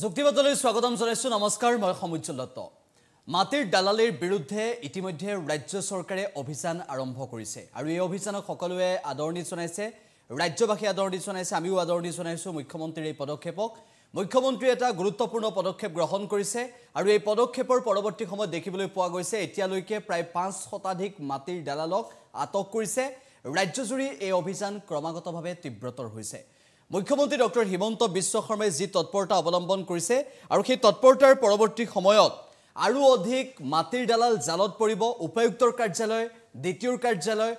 যুক্তিবাদলৈ স্বাগতম জনাইছোঁ। নমস্কাৰ মই সমুজ্জ্বল দত্ত। মাটিৰ দালালিৰ বিৰুদ্ধে ইতিমধ্যে ৰাজ্য চৰকাৰে অভিযান আৰম্ভ কৰিছে। আৰু এই অভিযানক সকলোৱে আদৰণি জনাইছে। ৰাজ্যবাসীয়ে আদৰণি জনাইছে আমিও আদৰণি জনাইছোঁ মুখ্যমন্ত্ৰীৰ এই পদক্ষেপক। মুখ্যমন্ত্ৰীয়ে এটা গুৰুত্বপূৰ্ণ পদক্ষেপ গ্ৰহণ কৰিছে আৰু এই পদক্ষেপৰ পৰৱৰ্তী সময়ত দেখিবলৈ পোৱা গৈছে এতিয়ালৈকে প্ৰায় পাঁচ শতাধিক মাটিৰ দালালক আটক কৰিছে। ৰাজ্যজুৰি এই অভিযান ক্ৰমাগতভাৱে তীব্ৰতৰ হৈছে। মুখ্যমন্ত্ৰী ডক্টৰ হিমন্ত বিশ্ব শৰ্মাই যি তৎপৰতা অৱলম্বন কৰিছে আৰু সেই তৎপৰতাৰ পৰৱৰ্তী সময়ত আৰু অধিক মাটিৰ দালাল জালত পৰিব উপায়ুক্তৰ কাৰ্যালয় দ্বিতীয়ৰ কাৰ্যালয়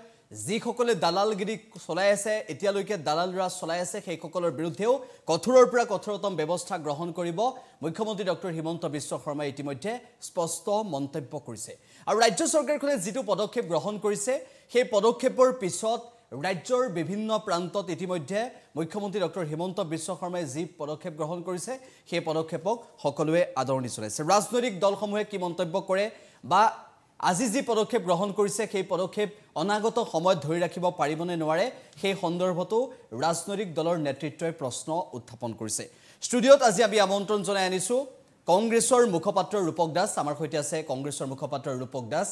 যিসকলে দালালগিৰি চলাই আছে এতিয়ালৈকে দালাল ৰাজ চলাই আছে সেইসকলৰ বিৰুদ্ধেও কঠোৰৰ পৰা কঠোৰতম ব্যৱস্থা গ্ৰহণ কৰিব মুখ্যমন্ত্ৰী ডক্টৰ হিমন্ত বিশ্ব শৰ্মাই ইতিমধ্যে স্পষ্ট মন্তব্য কৰিছে। আৰু ৰাজ্য চৰকাৰখনে যিটো পদক্ষেপ গ্ৰহণ কৰিছে সেই পদক্ষেপৰ পিছত ৰাজ্যৰ বিভিন্ন প্ৰান্তত ইতিমধ্যে মুখ্যমন্ত্ৰী ডক্টৰ হিমন্ত বিশ্ব শৰ্মাই যি পদক্ষেপ গ্ৰহণ কৰিছে সেই পদক্ষেপক সকলোৱে আদৰণি জনাইছে। ৰাজনৈতিক দলসমূহে কি মন্তব্য কৰে বা আজি যি পদক্ষেপ গ্ৰহণ কৰিছে সেই পদক্ষেপ অনাগত সময়ত ধৰি ৰাখিব পাৰিবনে নোৱাৰে সেই সন্দৰ্ভতো ৰাজনৈতিক দলৰ নেতৃত্বই প্ৰশ্ন উত্থাপন কৰিছে। ষ্টুডিঅ'ত আজি আমি আমন্ত্ৰণ জনাই আনিছোঁ কংগ্ৰেছৰ মুখপাত্ৰ ৰূপক দাস। আমাৰ সৈতে আছে কংগ্ৰেছৰ মুখপাত্ৰ ৰূপক দাস।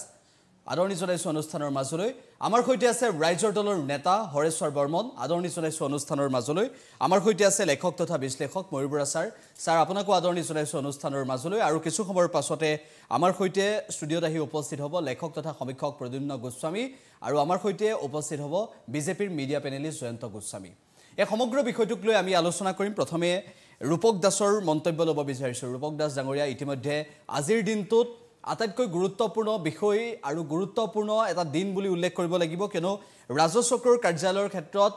আদৰণি জনাইছোঁ অনুষ্ঠানৰ মাজলৈ। আমাৰ সৈতে আছে ৰাইজৰ দলৰ নেতা হৰেশ্বৰ বৰ্মন। আদৰণি জনাইছোঁ অনুষ্ঠানৰ মাজলৈ। আমাৰ সৈতে আছে লেখক তথা বিশ্লেষক ময়ূৰ বৰা ছাৰ। ছাৰ আপোনাকো আদৰণি জনাইছোঁ অনুষ্ঠানৰ মাজলৈ। আৰু কিছু সময়ৰ পাছতে আমাৰ সৈতে ষ্টুডিঅ'ত আহি উপস্থিত হ'ব লেখক তথা সমীক্ষক প্ৰদ্যুন্ন গোস্বামী। আৰু আমাৰ সৈতে উপস্থিত হ'ব বিজেপিৰ মিডিয়া পেনেলিষ্ট জয়ন্ত গোস্বামী। এই সমগ্ৰ বিষয়টোক লৈ আমি আলোচনা কৰিম। প্ৰথমে ৰূপক দাসৰ মন্তব্য ল'ব বিচাৰিছোঁ। ৰূপক দাস ডাঙৰীয়া ইতিমধ্যে আজিৰ দিনটোত আটাইতকৈ গুৰুত্বপূৰ্ণ বিষয় আৰু গুৰুত্বপূৰ্ণ এটা দিন বুলি উল্লেখ কৰিব লাগিব কিয়নো ৰাজচক্ৰৰ কাৰ্যালয়ৰ ক্ষেত্ৰত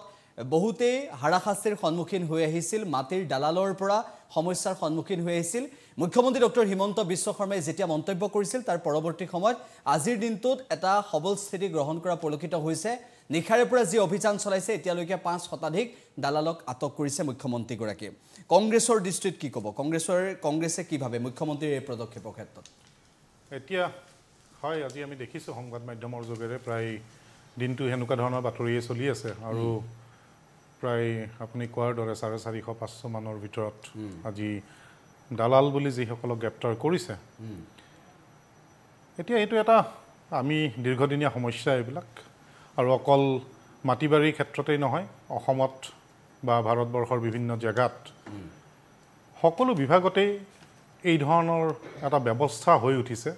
বহুতেই হাৰাশাস্তিৰ সন্মুখীন হৈ আহিছিল মাটিৰ দালালৰ পৰা সমস্যাৰ সন্মুখীন হৈ আহিছিল। মুখ্যমন্ত্ৰী ডক্টৰ হিমন্ত বিশ্ব শৰ্মাই যেতিয়া মন্তব্য কৰিছিল তাৰ পৰৱৰ্তী সময়ত আজিৰ দিনটোত এটা সবল স্থিতি গ্ৰহণ কৰা পৰিলক্ষিত হৈছে। নিশাৰে পৰা যি অভিযান চলাইছে এতিয়ালৈকে পাঁচ শতাধিক দালালক আটক কৰিছে মুখ্যমন্ত্ৰীগৰাকীয়ে। কংগ্ৰেছৰ দৃষ্টিত কি ক'ব? কংগ্ৰেছৰ কংগ্ৰেছে কি ভাবে? মুখ্যমন্ত্ৰীৰ এই পদক্ষেপৰ ক্ষেত্ৰত। এতিয়া হয় আজি আমি দেখিছোঁ সংবাদ মাধ্যমৰ যোগেৰে প্ৰায় দিনটো সেনেকুৱা ধৰণৰ বাতৰিয়ে চলি আছে আৰু প্ৰায় আপুনি কোৱাৰ দৰে চাৰে চাৰিশ পাঁচশ মানৰ ভিতৰত আজি দালাল বুলি যিসকলক গ্ৰেপ্তাৰ কৰিছে। এতিয়া এইটো এটা আমি দীৰ্ঘদিনীয়া সমস্যা এইবিলাক আৰু অকল মাটি বাৰীৰ ক্ষেত্ৰতেই নহয় অসমত বা ভাৰতবৰ্ষৰ বিভিন্ন জেগাত সকলো বিভাগতেই এই ধৰণৰ এটা ব্যৱস্থা হৈ উঠিছে।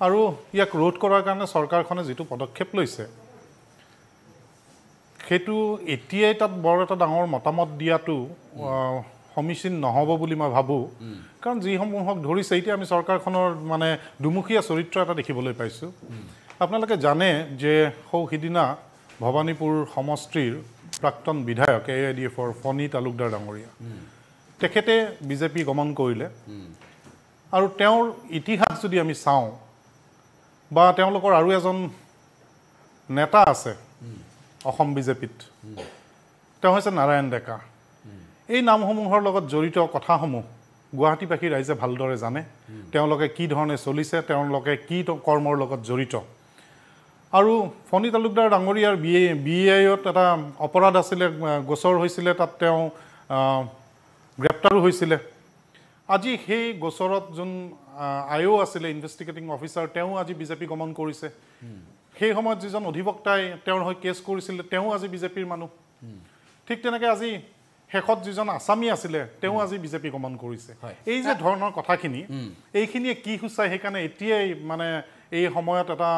আৰু ইয়াক ৰোধ কৰাৰ কাৰণে চৰকাৰখনে যিটো পদক্ষেপ লৈছে সেইটো এতিয়াই তাত বৰ এটা ডাঙৰ মতামত দিয়াটো সমীচীন নহ'ব বুলি মই ভাবোঁ। কাৰণ যিসমূহক ধৰিছে এতিয়া আমি চৰকাৰখনৰ মানে দুমুখীয়া চৰিত্ৰ এটা দেখিবলৈ পাইছোঁ। আপোনালোকে জানে যে সৌ সিদিনা ভৱানীপুৰ সমষ্টিৰ প্ৰাক্তন বিধায়ক এ আই ডি এফৰ ফণী তালুকদাৰ ডাঙৰীয়া। তেখেতে বিজেপি গমন কৰিলে। আৰু তেওঁৰ ইতিহাস যদি আমি চাওঁ বা তেওঁলোকৰ আৰু এজন নেতা আছে অসম বিজেপিত তেওঁ হৈছে নাৰায়ণ ডেকা। এই নামসমূহৰ লগত জড়িত কথাসমূহ গুৱাহাটীবাসী ৰাইজে ভালদৰে জানে। তেওঁলোকে কি ধৰণে চলিছে তেওঁলোকে কি কৰ্মৰ লগত জড়িত। আৰু ফণী তালুকদাৰ ডাঙৰীয়াৰ বি এ বি আইত এটা অপৰাধ আছিলে গোচৰ হৈছিলে তাত তেওঁ গ্ৰেপ্তাৰো হৈছিলে। আজি সেই গোচৰত যোন আই অ' আছিলে ইনভেষ্টিগেটিং অফিচাৰ তেওঁ আজি বিজেপি গমন কৰিছে। সেই সময়ত যিজন অধিবক্তাই তেওঁৰ হৈ কেছ কৰিছিলে তেওঁ আজি বিজেপিৰ মানুহ। ঠিক তেনেকৈ আজি শেষত যিজন আছামী আছিলে তেওঁ আজি বিজেপি গমন কৰিছে। এই যে ধৰণৰ কথাখিনি এইখিনিয়ে কি সূচায় সেইকাৰণে এতিয়াই মানে এই সময়ত এটা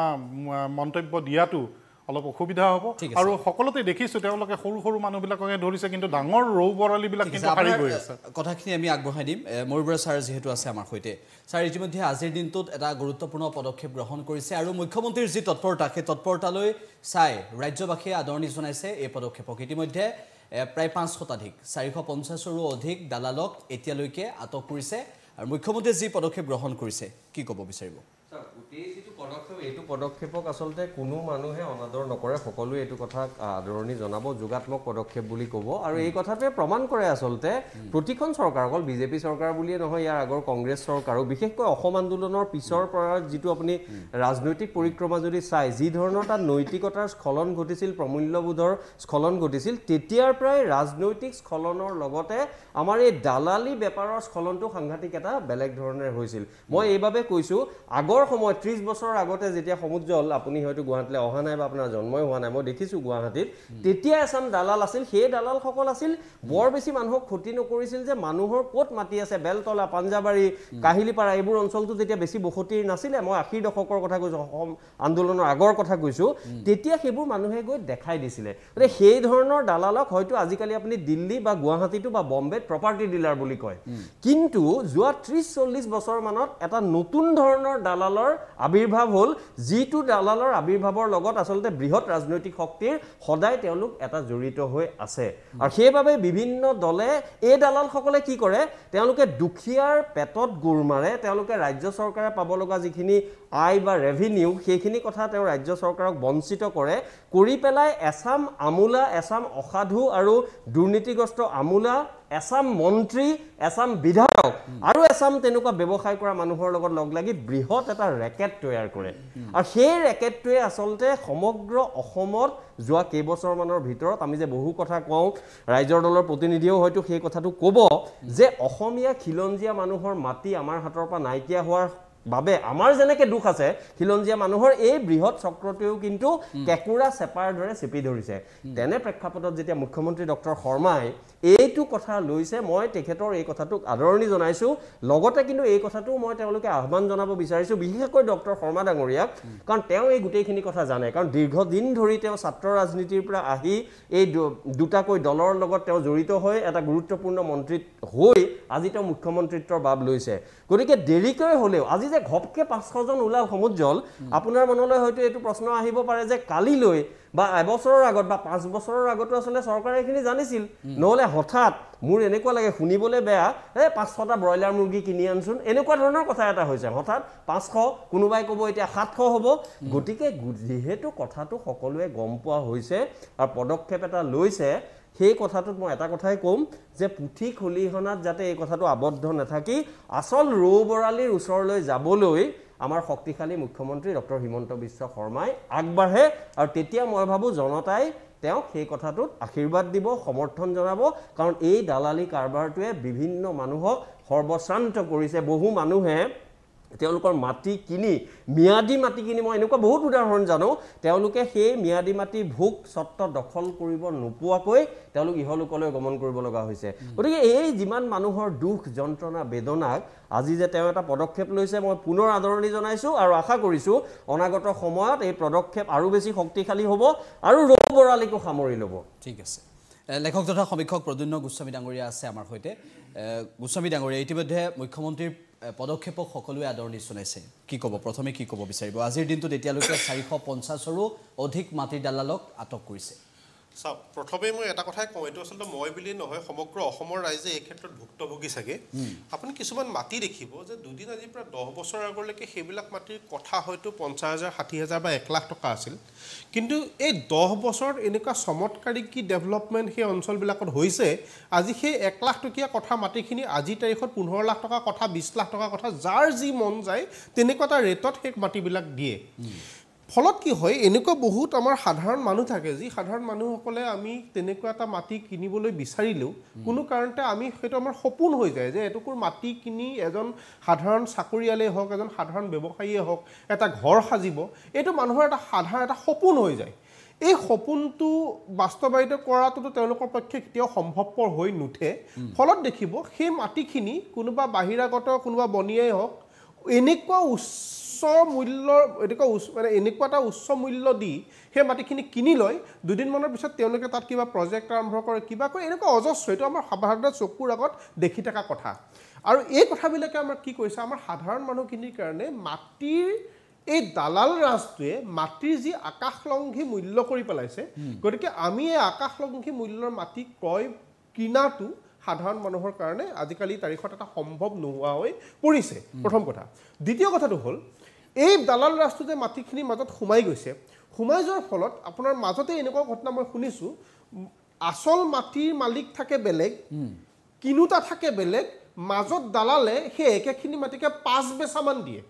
মন্তব্য দিয়াটো অলপ অসুবিধা হ'ব। আৰু সকলোতে দেখিছোঁ তেওঁলোকে সৰু সৰু মানুহবিলাককে ধৰিছে কিন্তু ডাঙৰ ৰৌ বৰালিবিলাক কিন্তু হাৰি গৈ আছে। কথাখিনি আমি আগবঢ়াই দিম। এ, ময়ূৰ বৰা ছাৰ যিহেতু আছে আমাৰ সৈতে। ছাৰ ইতিমধ্যে আজিৰ দিনটোত এটা গুৰুত্বপূৰ্ণ পদক্ষেপ গ্ৰহণ কৰিছে আৰু মুখ্যমন্ত্ৰীৰ যি তৎপৰতা সেই তৎপৰতালৈ চাই ৰাজ্যবাসীয়ে আদৰণি জনাইছে এই পদক্ষেপক। ইতিমধ্যে প্ৰায় পাঁচ শতাধিক চাৰিশ পঞ্চাছৰো অধিক দালালক এতিয়ালৈকে আটক কৰিছে। আৰু মুখ্যমন্ত্ৰীয়ে যি পদক্ষেপ গ্ৰহণ কৰিছে কি ক'ব বিচাৰিব? এই যিটো পদক্ষেপ এইটো পদক্ষেপক আচলতে কোনো মানুহে অনাদৰ নকৰে। সকলোৱে এইটো কথাক আদৰণি জনাব যোগাত্মক পদক্ষেপ বুলি ক'ব। আৰু এই কথাটোৱে প্ৰমাণ কৰে আচলতে প্ৰতিখন চৰকাৰ অকল বিজেপি চৰকাৰ বুলিয়ে নহয় ইয়াৰ আগৰ কংগ্ৰেছ চৰকাৰো বিশেষকৈ অসম আন্দোলনৰ পিছৰ পৰা যিটো আপুনি ৰাজনৈতিক পৰিক্ৰমা যদি চায় যি ধৰণৰ তাত নৈতিকতাৰ স্খলন ঘটিছিল প্ৰমূল্যবোধৰ স্খলন ঘটিছিল তেতিয়াৰ পৰাই ৰাজনৈতিক স্খলনৰ লগতে আমাৰ এই দালালি বেপাৰৰ স্খলনটো সাংঘাতিক এটা বেলেগ ধৰণেৰে হৈছিল। মই এইবাবে কৈছোঁ আগৰ সময়ত ত্ৰিছ বছৰৰ আগতে যেতিয়া সমুজ্জ্বল আপুনি হয়তো গুৱাহাটীলৈ অহা নাই বা আপোনাৰ জন্মই হোৱা নাই মই দেখিছোঁ গুৱাহাটীত। তেতিয়া এচাম দালাল আছিল সেই দালালসকল আছিল বৰ বেছি মানুহক ক্ষতি নকৰিছিল যে মানুহৰ ক'ত মাটি আছে বেলতলা পাঞ্জাবাৰী কাহিলীপাৰা এইবোৰ অঞ্চলটো যেতিয়া বেছি বসতিৰ নাছিলে মই আশীৰ দশকৰ কথা কৈছোঁ অসম আন্দোলনৰ আগৰ কথা কৈছোঁ তেতিয়া সেইবোৰ মানুহে গৈ দেখাই দিছিলে। গতিকে সেই ধৰণৰ দালালক হয়তো আজিকালি আপুনি দিল্লী বা গুৱাহাটীতো বা বম্বেত প্ৰপাৰ্টি ডিলাৰ বুলি কয়। কিন্তু যোৱা ত্ৰিছ চল্লিছ বছৰমানত এটা নতুন ধৰণৰ দালালৰ আৱিৰ্ভাৱ হ'ল যিটো দালালৰ আৱিৰ্ভাৱৰ লগত আচলতে বৃহৎ ৰাজনৈতিক শক্তিৰ সদায় তেওঁলোক এটা জড়িত হৈ আছে। আৰু সেইবাবে বিভিন্ন দলে এই দালালসকলে কি কৰে তেওঁলোকে দুখীয়াৰ পেটত গোৰ মাৰে তেওঁলোকে ৰাজ্য চৰকাৰে পাব লগা যিখিনি আয় বা ৰেভিনিউ সেইখিনি কথা তেওঁ ৰাজ্য চৰকাৰক বঞ্চিত কৰে কৰি পেলাই এচাম আমোলা এচাম অসাধু আৰু দুৰ্নীতিগ্ৰস্ত আমোলা এচাম মন্ত্ৰী এচাম বিধায়ক আৰু এচাম তেনেকুৱা ব্যৱসায় কৰা মানুহৰ লগত লগ লাগি বৃহৎ এটা ৰেকেট তৈয়াৰ কৰে। আৰু সেই ৰেকেটটোৱে আচলতে সমগ্ৰ অসমত যোৱা কেইবছৰমানৰ ভিতৰত আমি যে বহু কথা কওঁ ৰাইজৰ দলৰ প্ৰতিনিধিয়েও হয়তো সেই কথাটো ক'ব যে অসমীয়া খিলঞ্জীয়া মানুহৰ মাটি আমাৰ হাতৰ পৰা নাইকিয়া হোৱাৰ বাবে আমাৰ যেনেকৈ দুখ আছে খিলঞ্জীয়া মানুহৰ এই বৃহৎ চক্ৰটোৱেও কিন্তু কেঁকুৰা চেপাৰ দৰে চেপি ধৰিছে। তেনে প্ৰেক্ষাপটত যেতিয়া মুখ্যমন্ত্ৰী ডক্টৰ শৰ্মাই এইটো কথা লৈছে মই তেখেতৰ এই কথাটোক আদৰণি জনাইছোঁ। লগতে কিন্তু এই কথাটো মই তেওঁলোকে আহ্বান জনাব বিচাৰিছোঁ বিশেষকৈ ডক্টৰ শৰ্মা ডাঙৰীয়াক কাৰণ তেওঁ এই গোটেইখিনি কথা জানে। কাৰণ দীৰ্ঘদিন ধৰি তেওঁ ছাত্ৰ ৰাজনীতিৰ পৰা আহি এই দুটাকৈ দলৰ লগত তেওঁ জড়িত হৈ এটা গুৰুত্বপূৰ্ণ মন্ত্ৰীত হৈ আজি তেওঁ মুখ্যমন্ত্ৰিত্বৰ বাব লৈছে। গতিকে দেৰিকৈ হ'লেও আজি যে ঘপকৈ পাঁচশজন ওলাল সমুজ্জ্বল আপোনাৰ মনলৈ হয়তো এইটো প্ৰশ্ন আহিব পাৰে যে কালিলৈ বা এবছৰৰ আগত বা পাঁচ বছৰৰ আগতো আচলতে চৰকাৰে এইখিনি জানিছিল। নহ'লে হঠাৎ মোৰ এনেকুৱা লাগে শুনিবলৈ বেয়া এই পাঁচশটা ব্ৰইলাৰ মুৰ্গী কিনি আনচোন এনেকুৱা ধৰণৰ কথা এটা হৈছে। হঠাৎ পাঁচশ কোনোবাই ক'ব এতিয়া সাতশ হ'ব। গতিকে যিহেতু কথাটো সকলোৱে গম পোৱা হৈছে আৰু পদক্ষেপ এটা লৈছে সেই কথাটোত মই এটা কথাই ক'ম যে পুথি খলিহনাত যাতে এই কথাটো আবদ্ধ নাথাকি আচল ৰৌ বৰালিৰ ওচৰলৈ যাবলৈ আমাৰ শক্তিশালী মুখ্যমন্ত্ৰী ডক্টৰ হিমন্ত বিশ্ব শৰ্মাই আগবাঢ়ে আৰু তেতিয়া মই ভাবোঁ জনতাই তেওঁক সেই কথাটোত আশীৰ্বাদ দিব সমৰ্থন জনাব কাৰণ এই দালালি কাৰবাৰটোৱে বিভিন্ন মানুহক সৰ্বশ্ৰান্ত কৰিছে। বহু মানুহে তেওঁলোকৰ মাটি কিনি ম্যাদী মাটি কিনি মই এনেকুৱা বহুত উদাহৰণ জানো তেওঁলোকে সেই ম্যাদী মাটি ভোগ স্বত্ব দখল কৰিব নোপোৱাকৈ তেওঁলোক ইহলোকলৈ গমন কৰিব লগা হৈছে। গতিকে এই যিমান মানুহৰ দুখ যন্ত্ৰণা বেদনাক আজি যে তেওঁ এটা পদক্ষেপ লৈছে মই পুনৰ আদৰণি জনাইছোঁ আৰু আশা কৰিছোঁ অনাগত সময়ত এই পদক্ষেপ আৰু বেছি শক্তিশালী হ'ব আৰু ৰৌ বৰালিকো সামৰি ল'ব। ঠিক আছে। লেখক তথা সমীক্ষক প্ৰদ্যুন্ন গোস্বামী ডাঙৰীয়া আছে আমাৰ সৈতে। গোস্বামী ডাঙৰীয়া ইতিমধ্যে মুখ্যমন্ত্ৰীৰ পদক্ষেপক সকলোৱে আদৰণি জনাইছে। কি ক'ব? প্ৰথমে কি ক'ব বিচাৰিব? আজিৰ দিনটোত এতিয়ালৈকে চাৰিশ পঞ্চাছৰো অধিক মাটিৰ দালালক আটক কৰিছে। চাওক প্ৰথমে মই এটা কথাই কওঁ এইটো আচলতে মই বুলি নহয় সমগ্ৰ অসমৰ ৰাইজে এই ক্ষেত্ৰত ভুক্তভোগী চাগে। আপুনি কিছুমান মাটি দেখিব যে দুদিন আজিৰ পৰা দহ বছৰ আগলৈকে সেইবিলাক মাটিৰ কথা হয়তো পঞ্চাছ হাজাৰ ষাঠি হাজাৰ বা এক লাখ টকা আছিল। কিন্তু এই দহ বছৰত এনেকুৱা চমৎকাৰী কি ডেভেলপমেণ্ট সেই অঞ্চলবিলাকত হৈছে আজি সেই এক লাখ টকীয়া কথা মাটিখিনি আজিৰ তাৰিখত পোন্ধৰ লাখ টকা কথা বিছ লাখ টকা কথা যাৰ যি মন যায় তেনেকুৱা এটা ৰেটত সেই মাটিবিলাক দিয়ে। ফলত কি হয় এনেকুৱা বহুত আমাৰ সাধাৰণ মানুহ থাকে যি সাধাৰণ মানুহসকলে আমি তেনেকুৱা এটা মাটি কিনিবলৈ বিচাৰিলেও কোনো কাৰণতে আমি সেইটো আমাৰ সপোন হৈ যায় যে এটুকুৰ মাটি কিনি এজন সাধাৰণ চাকৰিয়ালেই হওক এজন সাধাৰণ ব্যৱসায়ীয়ে হওক এটা ঘৰ সাজিব এইটো মানুহৰ এটা সাধাৰণ এটা সপোন হৈ যায়। এই সপোনটো বাস্তৱায়িত কৰাটোতো তেওঁলোকৰ পক্ষে কেতিয়াও সম্ভৱপৰ হৈ নুঠে। ফলত দেখিব সেই মাটিখিনি কোনোবা বাহিৰাগত কোনোবা বনিয়াই হওক এনেকুৱা উচ্চ মূল্যৰ এনেকুৱা উচ্চ মানে এনেকুৱা এটা উচ্চ মূল্য দি সেই মাটিখিনি কিনি লয় দুদিনমানৰ পিছত তেওঁলোকে তাত কিবা প্ৰজেক্ট আৰম্ভ কৰে কিবা কৰে এনেকুৱা অজস্ৰ। এইটো আমাৰ সাধাৰণতে চকুৰ আগত দেখি থকা কথা। আৰু এই কথাবিলাকে আমাৰ কি কৰিছে আমাৰ সাধাৰণ মানুহখিনিৰ কাৰণে মাটিৰ এই দালাল ৰাজটোৱে মাটিৰ যি আকাশলংঘী মূল্য কৰি পেলাইছে গতিকে আমি এই আকাশলংঘী মূল্যৰ মাটি ক্ৰয় কিনাটো সাধাৰণ মানুহৰ কাৰণে আজিকালি তাৰিখত এটা সম্ভৱ নোহোৱা হৈ পৰিছে। প্ৰথম কথা। দ্বিতীয় কথাটো হ'ল এই দালাল ৰাজটো যে মাটিখিনিৰ মাজত সোমাই গৈছে। সোমাই যোৱাৰ ফলত আপোনাৰ মাজতে এনেকুৱা ঘটনা মই শুনিছোঁ। আচল মাটিৰ মালিক থাকে বেলেগ কিনোতা থাকে বেলেগ মাজত দালালে সেই একেখিনি মাটিকে পাঁচ বেচামান দিয়ে।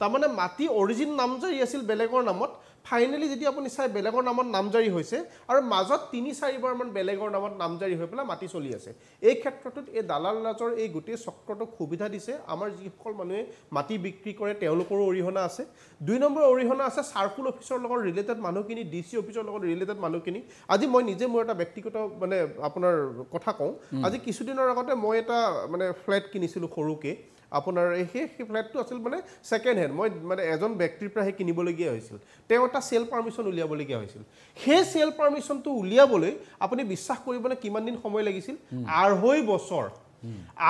তাৰমানে মাটি অৰিজিন নামজাৰি আছিল বেলেগৰ নামত ফাইনেলি যেতিয়া আপুনি চাই বেলেগৰ নামত নামজাৰি হৈছে আৰু মাজত তিনি চাৰিবাৰমান বেলেগৰ নামত নামজাৰি হৈ পেলাই মাটি চলি আছে। এই ক্ষেত্ৰটোত এই দালাল ৰাজৰ এই গোটেই চক্ৰটোক সুবিধা দিছে। আমাৰ যিসকল মানুহে মাটি বিক্ৰী কৰে তেওঁলোকৰো অৰিহণা আছে। দুই নম্বৰ অৰিহণা আছে চাৰ্কুল অফিচৰ লগত ৰিলেটেড মানুহখিনি ডি চি অফিচৰ লগত ৰিলেটেড মানুহখিনি। আজি মই নিজে মোৰ এটা ব্যক্তিগত মানে আপোনাৰ কথা কওঁ। আজি কিছুদিনৰ আগতে মই এটা মানে ফ্লেট কিনিছিলোঁ সৰুকৈ। আপোনাৰ এই সেই সেই ফ্লেটটো আছিল মানে ছেকেণ্ড হেণ্ড মই মানে এজন ব্যক্তিৰ পৰা সেই কিনিবলগীয়া হৈছিল। তেওঁ এটা চেল পাৰ্মিশ্যন উলিয়াবলগীয়া হৈছিল। সেই চেল পাৰ্মিশ্যনটো উলিয়াবলৈ আপুনি বিশ্বাস কৰিবনে কিমান দিন সময় লাগিছিল? আঢ়ৈ বছৰ।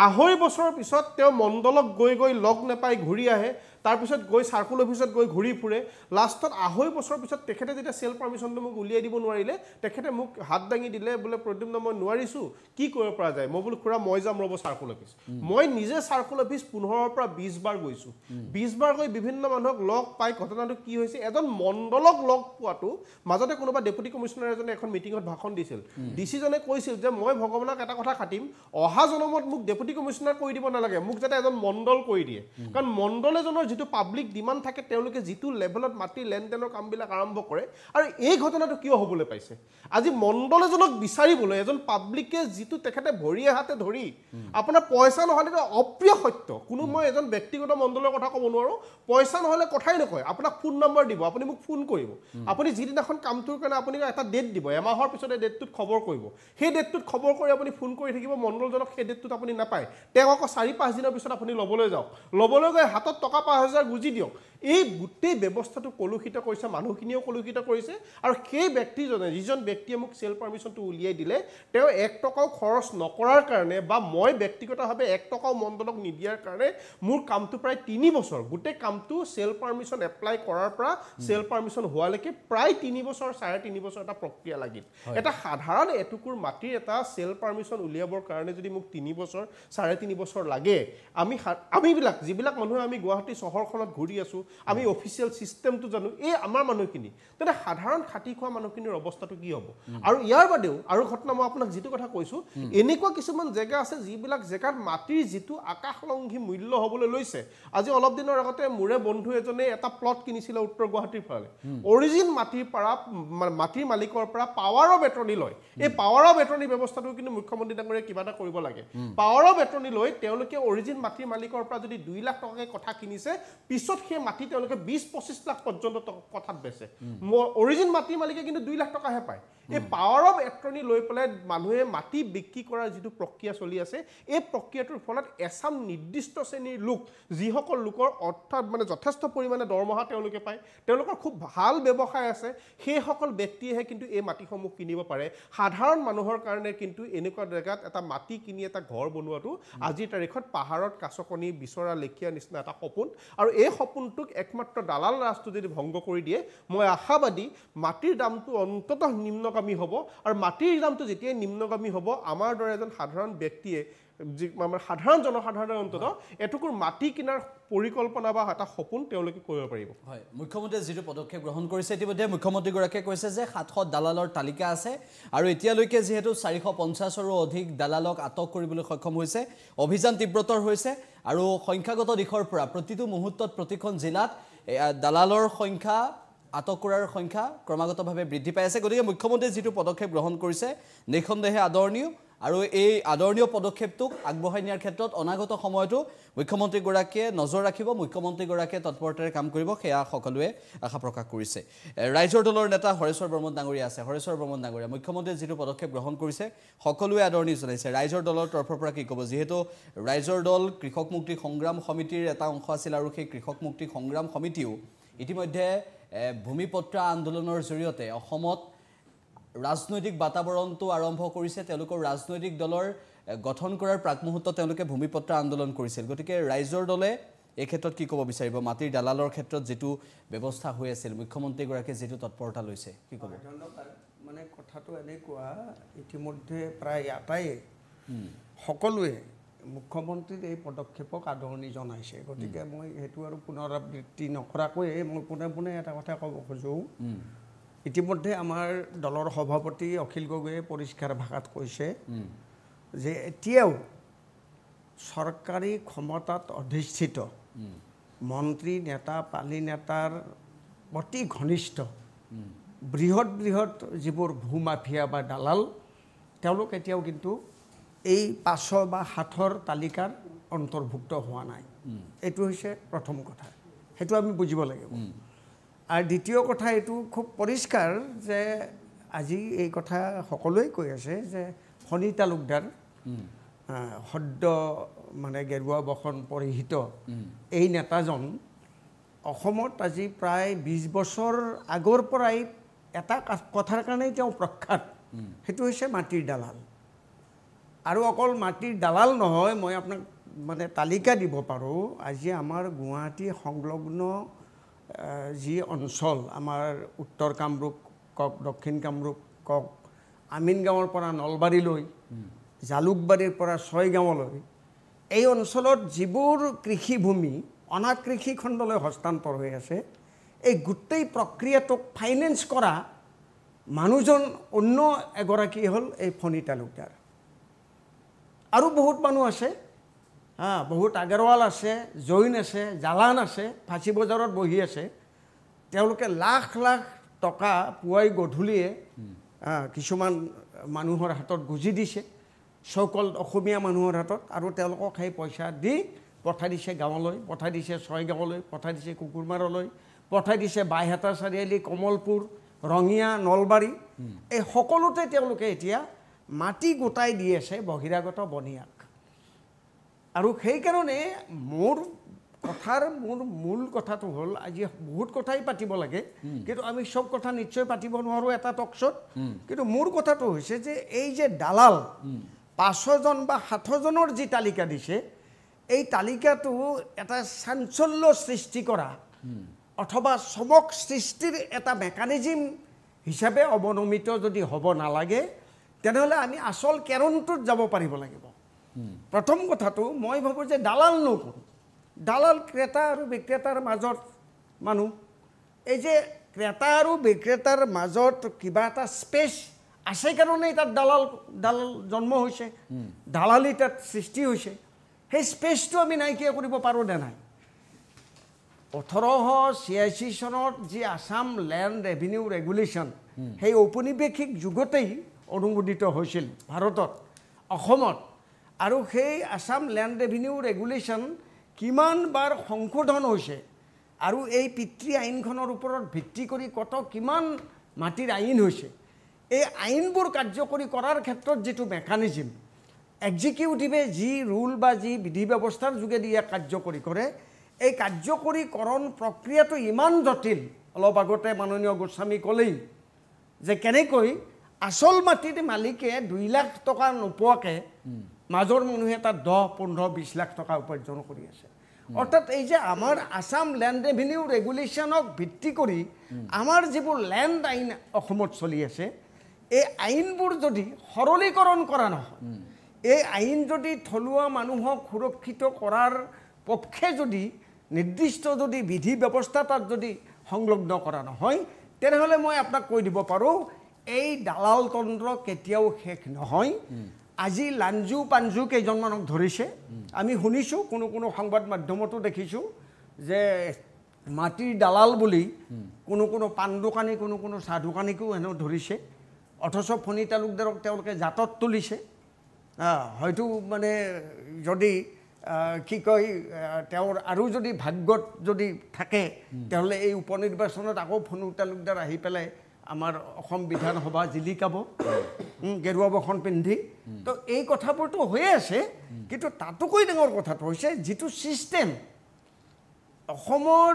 আঢ়ৈ বছৰৰ পিছত তেওঁ মণ্ডলক গৈ গৈ লগ নাপাই ঘূৰি আহে। তাৰপিছত গৈ চাৰ্কুল অফিচত গৈ ঘূৰি ফুৰে। লাষ্টত আঢ়ৈ বছৰৰ পিছত তেখেতে যেতিয়া চেল পাৰ্মিশ্যনটো মোক উলিয়াই দিব নোৱাৰিলে তেখেতে মোক হাত দাঙি দিলে বোলে প্ৰদ্যুম্ন মই নোৱাৰিছোঁ। কি কৰিব পৰা যায়? মই বোলো খুৰা মই যাম ৰ'ব চাৰ্কুল অফিচ। মই নিজে চাৰ্কুল অফিচ পোন্ধৰৰ পৰা বিছ বাৰ গৈছোঁ। বিছ বাৰ গৈ বিভিন্ন মানুহক লগ পাই ঘটনাটো কি হৈছে এজন মণ্ডলক লগ পোৱাটো মাজতে কোনোবা ডেপুটি কমিশ্যনাৰ এজনে এখন মিটিঙত ভাষণ দিছিল। ডি চিজনে কৈছিল যে মই ভগৱানক এটা কথা খাটিম অহা জনমত মোক ডেপুটি কমিশ্যনাৰ কৰি দিব নালাগে মোক যাতে এজন মণ্ডল কৰি দিয়ে। কাৰণ মণ্ডল এজনৰ যিটো পাব্লিক ডিমাণ্ড থাকে তেওঁলোকে যিটো লেভেলত মাটিৰ লেনদেনৰ কামবিলাক আৰম্ভ কৰে আৰু এই ঘটনাটো কিয় হ'বলৈ পাইছে? আজি মণ্ডল এজনক বিচাৰিবলৈ এজন পাব্লিকে যিটো তেখেতে ভৰিয়ে হাতে ধৰি আপোনাৰ পইচা নহ'লে অপ্ৰিয় সত্য কোনো মই এজন ব্যক্তিগত মণ্ডলৰ কথা ক'ব নোৱাৰোঁ পইচা নহ'লে কথাই নকয় আপোনাক ফোন নম্বৰ দিব আপুনি মোক ফোন কৰিব। আপুনি যিদিনাখন কামটোৰ কাৰণে আপুনি এটা ডেট দিব এমাহৰ পিছতে ডেটটোত খবৰ কৰিব। সেই ডেটটোত খবৰ কৰি আপুনি ফোন কৰি থাকিব মণ্ডলজনক সেই ডেটটোত আপুনি নাপায়। তেওঁক আকৌ চাৰি পাঁচ দিনৰ পিছত আপুনি ল'বলৈ যাওক। ল'বলৈ গৈ হাতত টকা পাঁচ হাজাৰ গুজি দিয়ক এই গোটেই ব্যৱস্থাটো কলুষিত কৰিছে মানুহখিনিয়েও কলুষিত কৰিছে আৰু সেই ব্যক্তিজনে যিজন ব্যক্তিয়ে মোক চেল পাৰ্মিশ্যনটো উলিয়াই দিলে তেওঁ এক টকাও খৰচ নকৰাৰ কাৰণে বা মই ব্যক্তিগতভাৱে এক টকাও মণ্ডলক নিদিয়াৰ কাৰণে মোৰ কামটো প্ৰায় তিনি বছৰ গোটেই কামটো চেল পাৰ্মিশ্যন এপ্লাই কৰাৰ পৰা চেল পাৰ্মিশ্যন হোৱালৈকে প্ৰায় তিনি বছৰ চাৰে তিনি বছৰ এটা প্ৰক্ৰিয়া লাগিল। এটা সাধাৰণ এটুকুৰ মাটিৰ এটা চেল পাৰ্মিশ্যন উলিয়াবৰ কাৰণে যদি মোক তিনি বছৰ চাৰে তিনি বছৰ লাগে আমি আমিবিলাক যিবিলাক মানুহে আমি গুৱাহাটী চহৰখনত ঘূৰি আছোঁ আমি অফিচিয়েল ছিষ্টেমটো জানো এই আমাৰ মানুহখিনি। তেন্তে সাধাৰণ খাটি খোৱা মানুহখিনিৰ অৱস্থাটো কি হ'ব? আৰু ইয়াৰ বাদেও আৰু ঘটনা মই আপোনাক যিটো কথা কৈছোঁ এনেকুৱা কিছুমান জেগা আছে যিবিলাক জেগাত মাটিৰ যিটো আকাশলংঘী মূল্য হ'বলৈ লৈছে। আজি অলপ দিনৰ আগতে মোৰে বন্ধু এজনে এটা প্লট কিনিছিলে উত্তৰ গুৱাহাটীৰ ফালে। অৰিজিন মাটিৰ পৰা মাটিৰ মালিকৰ পৰা পাৱাৰ অফ এটৰ্নি লয়। এই পাৱাৰ অফ এটৰ্নি ব্যৱস্থাটো কিন্তু মুখ্যমন্ত্ৰী ডাঙৰীয়ে কিবা এটা কৰিব লাগে। পাৱাৰ অফ এটৰ্নি লৈ তেওঁলোকে অৰিজিন মাটিৰ মালিকৰ পৰা যদি দুই লাখ টকাকৈ কথা কিনিছে পিছত সেই মাটি তেওঁলোকে বিছ পঁচিছ লাখ পৰ্যন্ত কথাত বেচে। অৰিজিন মাটিৰ মালিকে কিন্তু দুই লাখ টকাহে পায়। এই পাৱাৰ অফ এটৰ্নি লৈ পেলাই মানুহে মাটি বিক্ৰী কৰাৰ যিটো প্ৰক্ৰিয়া চলি আছে এই প্ৰক্ৰিয়াটোৰ ফলত এচাম নিৰ্দিষ্ট শ্ৰেণীৰ লোক যিসকল লোকৰ অৰ্থাৎ মানে যথেষ্ট পৰিমাণে দৰমহা তেওঁলোকে পায় তেওঁলোকৰ খুব ভাল ব্যৱসায় আছে সেইসকল ব্যক্তিয়েহে কিন্তু এই মাটিসমূহ কিনিব পাৰে। সাধাৰণ মানুহৰ কাৰণে কিন্তু এনেকুৱা জেগাত এটা মাটি কিনি এটা ঘৰ বনোৱাটো আজিৰ তাৰিখত পাহাৰত কাছকণী বিচৰা লেখীয়া নিচিনা এটা সপোন। আৰু এই সপোনটোক একমাত্ৰ দালাল ৰাজটো যদি ভংগ কৰি দিয়ে। মই আশাবাদী মাটিৰ দামটো অন্ততঃ নিম্নগামী হ'ব আৰু মাটিৰ দামটো যেতিয়াই নিম্নগামী হ'ব আমাৰ দৰে এজন সাধাৰণ ব্যক্তিয়ে যি আমাৰ সাধাৰণ জনসাধাৰণে অন্ততঃ এটুকুৰ মাটি কিনাৰ পৰিকল্পনা বা এটা সপোন তেওঁলোকে কৰিব পাৰিব। হয় মুখ্যমন্ত্ৰীয়ে যিটো পদক্ষেপ গ্ৰহণ কৰিছে ইতিমধ্যে মুখ্যমন্ত্ৰীগৰাকীয়ে কৈছে যে সাতশ দালালৰ তালিকা আছে আৰু এতিয়ালৈকে যিহেতু চাৰিশ পঞ্চাছৰো অধিক দালালক আটক কৰিবলৈ সক্ষম হৈছে অভিযান তীব্ৰতৰ হৈছে আৰু সংখ্যাগত দিশৰ পৰা প্ৰতিটো মুহূৰ্তত প্ৰতিখন জিলাত দালালৰ সংখ্যা আটক কৰাৰ সংখ্যা ক্ৰমাগতভাৱে বৃদ্ধি পাই আছে। গতিকে মুখ্যমন্ত্ৰীয়ে যিটো পদক্ষেপ গ্ৰহণ কৰিছে নিঃসন্দেহে আদৰণীয়। আৰু এই আদৰণীয় পদক্ষেপটোক আগবঢ়াই নিয়াৰ ক্ষেত্ৰত অনাগত সময়তো মুখ্যমন্ত্ৰীগৰাকীয়ে নজৰ ৰাখিব মুখ্যমন্ত্ৰীগৰাকীয়ে তৎপৰতাৰে কাম কৰিব সেয়া সকলোৱে আশা প্ৰকাশ কৰিছে। ৰাইজৰ দলৰ নেতা হৰেশ্বৰ বৰ্মন ডাঙৰীয়া আছে। হৰেশ্বৰ বৰ্মন ডাঙৰীয়া মুখ্যমন্ত্ৰীয়ে যিটো পদক্ষেপ গ্ৰহণ কৰিছে সকলোৱে আদৰণি জনাইছে। ৰাইজৰ দলৰ তৰফৰ পৰা কি ক'ব? যিহেতু ৰাইজৰ দল কৃষক মুক্তি সংগ্ৰাম সমিতিৰ এটা অংশ আছিল আৰু সেই কৃষক মুক্তি সংগ্ৰাম সমিতিও ইতিমধ্যে ভূমিপত্ৰা আন্দোলনৰ জৰিয়তে অসমত ৰাজনৈতিক বাতাবৰণটো আৰম্ভ কৰিছে তেওঁলোকৰ ৰাজনৈতিক দলৰ গঠন কৰাৰ প্ৰাকমুহূৰ্তত তেওঁলোকে ভূমিপত্ৰ আন্দোলন কৰিছিল। গতিকে ৰাইজৰ দলে এই ক্ষেত্ৰত কি ক'ব বিচাৰিব? মাটিৰ দালালৰ ক্ষেত্ৰত যিটো ব্যৱস্থা হৈ আছিল মুখ্যমন্ত্ৰীগৰাকীয়ে যিটো তৎপৰতা লৈছে কি ক'ব? ধন্যবাদ। মানে কথাটো এনেকুৱা ইতিমধ্যে প্ৰায় আটাইয়ে সকলোৱে মুখ্যমন্ত্ৰীৰ এই পদক্ষেপক আদৰণি জনাইছে। গতিকে মই সেইটো আৰু পুনৰাবৃত্তি নকৰাকৈয়ে মই পোনে পোনে এটা কথা ক'ব খোজোঁ। ইতিমধ্যে আমাৰ দলৰ সভাপতি অখিল গগৈয়ে পৰিষ্কাৰ ভাষাত কৈছে যে এতিয়াও চৰকাৰী ক্ষমতাত অধিষ্ঠিত মন্ত্ৰী নেতা পালি নেতাৰ অতি ঘনিষ্ঠ বৃহৎ বৃহৎ যিবোৰ ভূ মাফিয়া বা দালাল তেওঁলোক এতিয়াও কিন্তু এই পাঁচ বা সাতৰ তালিকাৰ অন্তৰ্ভুক্ত হোৱা নাই। এইটো হৈছে প্ৰথম কথা। সেইটো আমি বুজিব লাগিব। আৰু দ্বিতীয় কথা এইটো খুব পৰিষ্কাৰ যে আজি এই কথা সকলোৱে কৈ আছে যে ফণী তালুকদাৰ সদ্য মানে গেৰুৱা বসন পৰিহিত এই নেতাজন অসমত আজি প্ৰায় বিছ বছৰ আগৰ পৰাই এটা কথাৰ কাৰণেই তেওঁ প্ৰখ্যাত। সেইটো হৈছে মাটিৰ দালাল। আৰু অকল মাটিৰ দালাল নহয় মই আপোনাক মানে তালিকা দিব পাৰোঁ আজি আমাৰ গুৱাহাটী সংলগ্ন যি অঞ্চল আমাৰ উত্তৰ কামৰূপ কওক দক্ষিণ কামৰূপ কওক আমিনগাঁৱৰ পৰা নলবাৰীলৈ জালুকবাৰীৰ পৰা ছয়গাঁৱলৈ এই অঞ্চলত যিবোৰ কৃষিভূমি অনাথ কৃষি খণ্ডলৈ হস্তান্তৰ হৈ আছে এই গোটেই প্ৰক্ৰিয়াটোক ফাইনেন্স কৰা মানুহজন অন্য এগৰাকী হ'ল এই ফণী তালুকদাৰ। আৰু বহুত মানুহ আছে হা বহুত আগৰৱাল আছে জৈন আছে জালান আছে ফাঁচী বজাৰত বহি আছে। তেওঁলোকে লাখ লাখ টকা পুৱাই গধূলিয়ে কিছুমান মানুহৰ হাতত গুজি দিছে চকল অসমীয়া মানুহৰ হাতত আৰু তেওঁলোকক সেই পইচা দি পঠাই দিছে গাঁৱলৈ পঠাই দিছে ছয়গাঁৱলৈ পঠাই দিছে কুকুৰমাৰলৈ পঠাই দিছে বাইহাটা চাৰিআলি কমলপুৰ ৰঙিয়া নলবাৰী। এই সকলোতে তেওঁলোকে এতিয়া মাটি গোটাই দি আছে বহিৰাগত বনিয়াক। আৰু সেইকাৰণে মোৰ কথাৰ মোৰ মূল কথাটো হ'ল আজি বহুত কথাই পাতিব লাগে কিন্তু আমি চব কথা নিশ্চয় পাতিব নোৱাৰোঁ এটা টকছত কিন্তু মোৰ কথাটো হৈছে যে এই যে দালাল পাঁচজন বা সাতজনৰ যি তালিকা দিছে এই তালিকাটো এটা চাঞ্চল্য সৃষ্টি কৰা অথবা চমক সৃষ্টিৰ এটা মেকানিজিম হিচাপে অৱনমিত যদি হ'ব নালাগে তেনেহ'লে আমি আচল কেৰনটোত যাব পাৰিব লাগিব। প্ৰথম কথাটো মই ভাবোঁ যে দালালনো কোন দালাল ক্ৰেতা আৰু বিক্ৰেতাৰ মাজত মানুহ এই যে ক্ৰেতা আৰু বিক্ৰেতাৰ মাজত কিবা এটা স্পেচ আছে কাৰণেই তাত দালাল দালাল জন্ম হৈছে দালালি তাত সৃষ্টি হৈছে সেই স্পেচটো আমি নাইকিয়া কৰিব পাৰোঁ নে নাই? ওঠৰশ ছিয়াশী চনত যি আছাম লেণ্ড ৰেভিনিউ ৰেগুলেশ্যন সেই ঔপনিৱেশিক যুগতেই অনুমোদিত হৈছিল ভাৰতত। অসমত আৰু সেই আছাম লেণ্ড ৰেভিনিউ ৰেগুলেশ্যন কিমানবাৰ সংশোধন হৈছে আৰু এই পিতৃ আইনখনৰ ওপৰত ভিত্তি কৰি কত কিমান মাটিৰ আইন হৈছে। এই আইনবোৰ কাৰ্যকৰী কৰাৰ ক্ষেত্ৰত যিটো মেকানিজিম এক্সিকিউটিভে যি ৰুল বা যি বিধি ব্যৱস্থাৰ যোগেদি ইয়াক কাৰ্যকৰী কৰে এই কাৰ্যকৰীকৰণ প্ৰক্ৰিয়াটো ইমান জটিল। অলপ আগতে মাননীয় গোস্বামী ক'লেই যে কেনেকৈ আচল মাটিৰ মালিকে দুই লাখ টকা নোপোৱাকৈ মাজৰ মানুহে তাত দহ পোন্ধৰ বিছ লাখ টকা উপাৰ্জন কৰি আছে। অৰ্থাৎ এই যে আমাৰ আছাম লেণ্ড ৰেভিনিউ ৰেগুলেশ্যনক ভিত্তি কৰি আমাৰ যিবোৰ লেণ্ড আইন অসমত চলি আছে এই আইনবোৰ যদি সৰলীকৰণ কৰা নহয় এই আইন যদি থলুৱা মানুহক সুৰক্ষিত কৰাৰ পক্ষে যদি নিৰ্দিষ্ট যদি বিধি ব্যৱস্থা তাত যদি সংলগ্ন কৰা নহয় তেনেহ'লে মই আপোনাক কৈ দিব পাৰোঁ এই দালাল তন্ত্ৰ কেতিয়াও শেষ নহয়। আজি লাঞ্জু পাঞ্জু কেইজনমানক ধৰিছে। আমি শুনিছোঁ কোনো কোনো সংবাদ মাধ্যমতো দেখিছোঁ যে মাটিৰ দালাল বুলি কোনো কোনো পাণ দোকানী কোনো কোনো চাহ দোকানীকো হেনো ধৰিছে। অথচ ফণী তালুকদাৰক তেওঁলোকে জাতত তুলিছে। হয়তো মানে যদি কি কয় তেওঁৰ আৰু যদি ভাগ্যত যদি থাকে তেতিয়াহ'লে এই উপনিৰ্বাচনত আকৌ ফণু তালুকদাৰ আহি পেলাই আমাৰ অসম বিধানসভা জিলিকাব গেৰুৱা বসন পিন্ধি। তো এই কথাবোৰতো হৈয়ে আছে কিন্তু তাতোকৈ ডাঙৰ কথাটো হৈছে যিটো ছিষ্টেম অসমৰ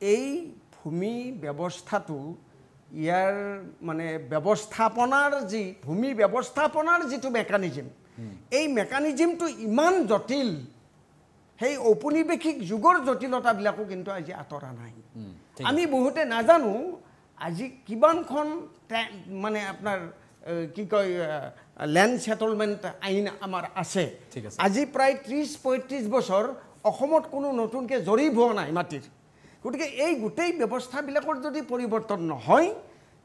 এই ভূমি ব্যৱস্থাটো ইয়াৰ মানে ব্যৱস্থাপনাৰ যি ভূমি ব্যৱস্থাপনাৰ যিটো মেকানিজিম এই মেকানিজিমটো ইমান জটিল সেই ঔপনিৱেশিক যুগৰ জটিলতাবিলাকো কিন্তু আজি আঁতৰা নাই। আমি বহুতে নাজানো আজি কিমানখন মানে আপোনাৰ কি কয় লেণ্ড ছেটলমেণ্ট আইন আমাৰ আছে। ঠিক আছে। আজি প্ৰায় ত্ৰিছ পঁয়ত্ৰিছ বছৰ অসমত কোনো নতুনকৈ জৰীপ হোৱা নাই মাটিৰ। গতিকে এই গোটেই ব্যৱস্থাবিলাকৰ যদি পৰিৱৰ্তন নহয়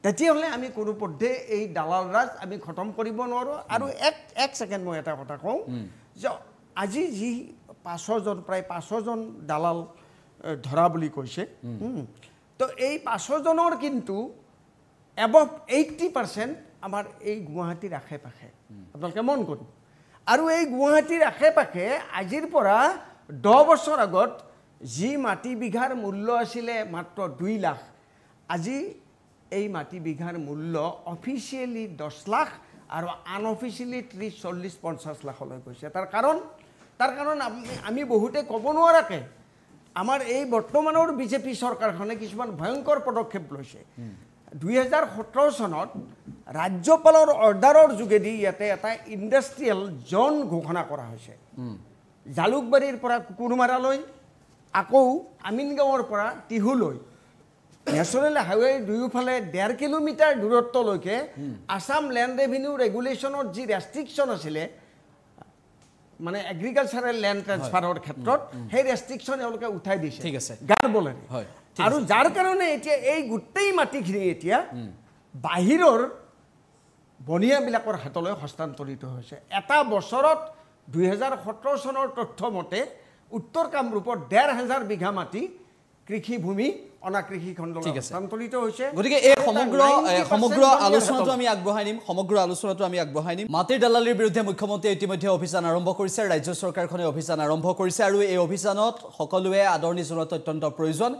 তেতিয়াহ'লে আমি কোনোপধ্যে এই দালাল ৰাজ আমি খতম কৰিব নোৱাৰোঁ। আৰু এক এক ছেকেণ্ড মই এটা কথা কওঁ যে আজি যি পাঁচশজন প্ৰায় পাঁচশজন দালাল ধৰা বুলি কৈছে তো এই পাঁচশজনৰ কিন্তু এবভ এইট্টি পাৰ্চেণ্ট আমাৰ এই গুৱাহাটীৰ আশে পাশে আপোনালোকে মন কৰিব। আৰু এই গুৱাহাটীৰ আশে পাশে আজিৰ পৰা দহ বছৰ আগত যি মাটি বিঘাৰ মূল্য আছিলে মাত্ৰ দুই লাখ আজি এই মাটি বিঘাৰ মূল্য অফিচিয়েলি দহ লাখ আৰু আনঅফিচিয়েলি ত্ৰিছ চল্লিছ পঞ্চাছ লাখলৈ গৈছে। তাৰ কাৰণ তাৰ কাৰণ আমি আমি বহুতে ক'ব নোৱাৰাকৈ আমাৰ এই বৰ্তমানৰ বিজেপি চৰকাৰখনে কিছুমান ভয়ংকৰ পদক্ষেপ লৈছে। দুহেজাৰ সোতৰ চনত ৰাজ্যপালৰ অৰ্ডাৰৰ যোগেদি ইয়াতে এটা ইণ্ডাষ্ট্ৰিয়েল জ'ন ঘোষণা কৰা হৈছে। জালুকবাৰীৰ পৰা কুকুৰমাৰালৈ আকৌ আমিনগাঁৱৰ পৰা টিহুলৈ নেশ্যনেল হাইৱেৰ দুয়োফালে ডেৰ কিলোমিটাৰ দূৰত্বলৈকে আছাম লেণ্ড ৰেভিনিউ ৰেগুলেশ্যনৰ যি ৰেষ্ট্ৰিকশ্যন আছিলে মানে এগ্ৰিকালচাৰেল লেণ্ড ট্ৰেন্সফাৰৰ ক্ষেত্ৰত সেই ৰেষ্ট্ৰিকশ্যন এওঁলোকে উঠাই দিছে। ঠিক আছে। হয়, ঠিক আৰু যাৰ কাৰণে এতিয়া এই গোটেই মাটিখিনি এতিয়া বাহিৰৰ বনিয়াবিলাকৰ হাতলৈ হস্তান্তৰিত হৈছে। এটা বছৰত দুহেজাৰ সোতৰ চনৰ তথ্য মতে উত্তৰ কামৰূপত ডেৰ হাজাৰ বিঘা মাটি কৃষিভূমি অনাকৃষি খণ্ডলৈ আছে। হস্তান্তৰিত হৈছে গতিকে এই সমগ্ৰ 90% এ, সমগ্ৰ আলোচনাটো। আমি আগবঢ়াই নিম সমগ্ৰ আলোচনাটো আমি আগবঢ়াই নিম মাটিৰ দালালিৰ বিৰুদ্ধে মুখ্যমন্ত্ৰীয়ে ইতিমধ্যে অভিযান আৰম্ভ কৰিছে ৰাজ্য চৰকাৰখনে অভিযান আৰম্ভ কৰিছে আৰু এই অভিযানত সকলোৱে আদৰণি জনোৱাটো অত্যন্ত প্ৰয়োজন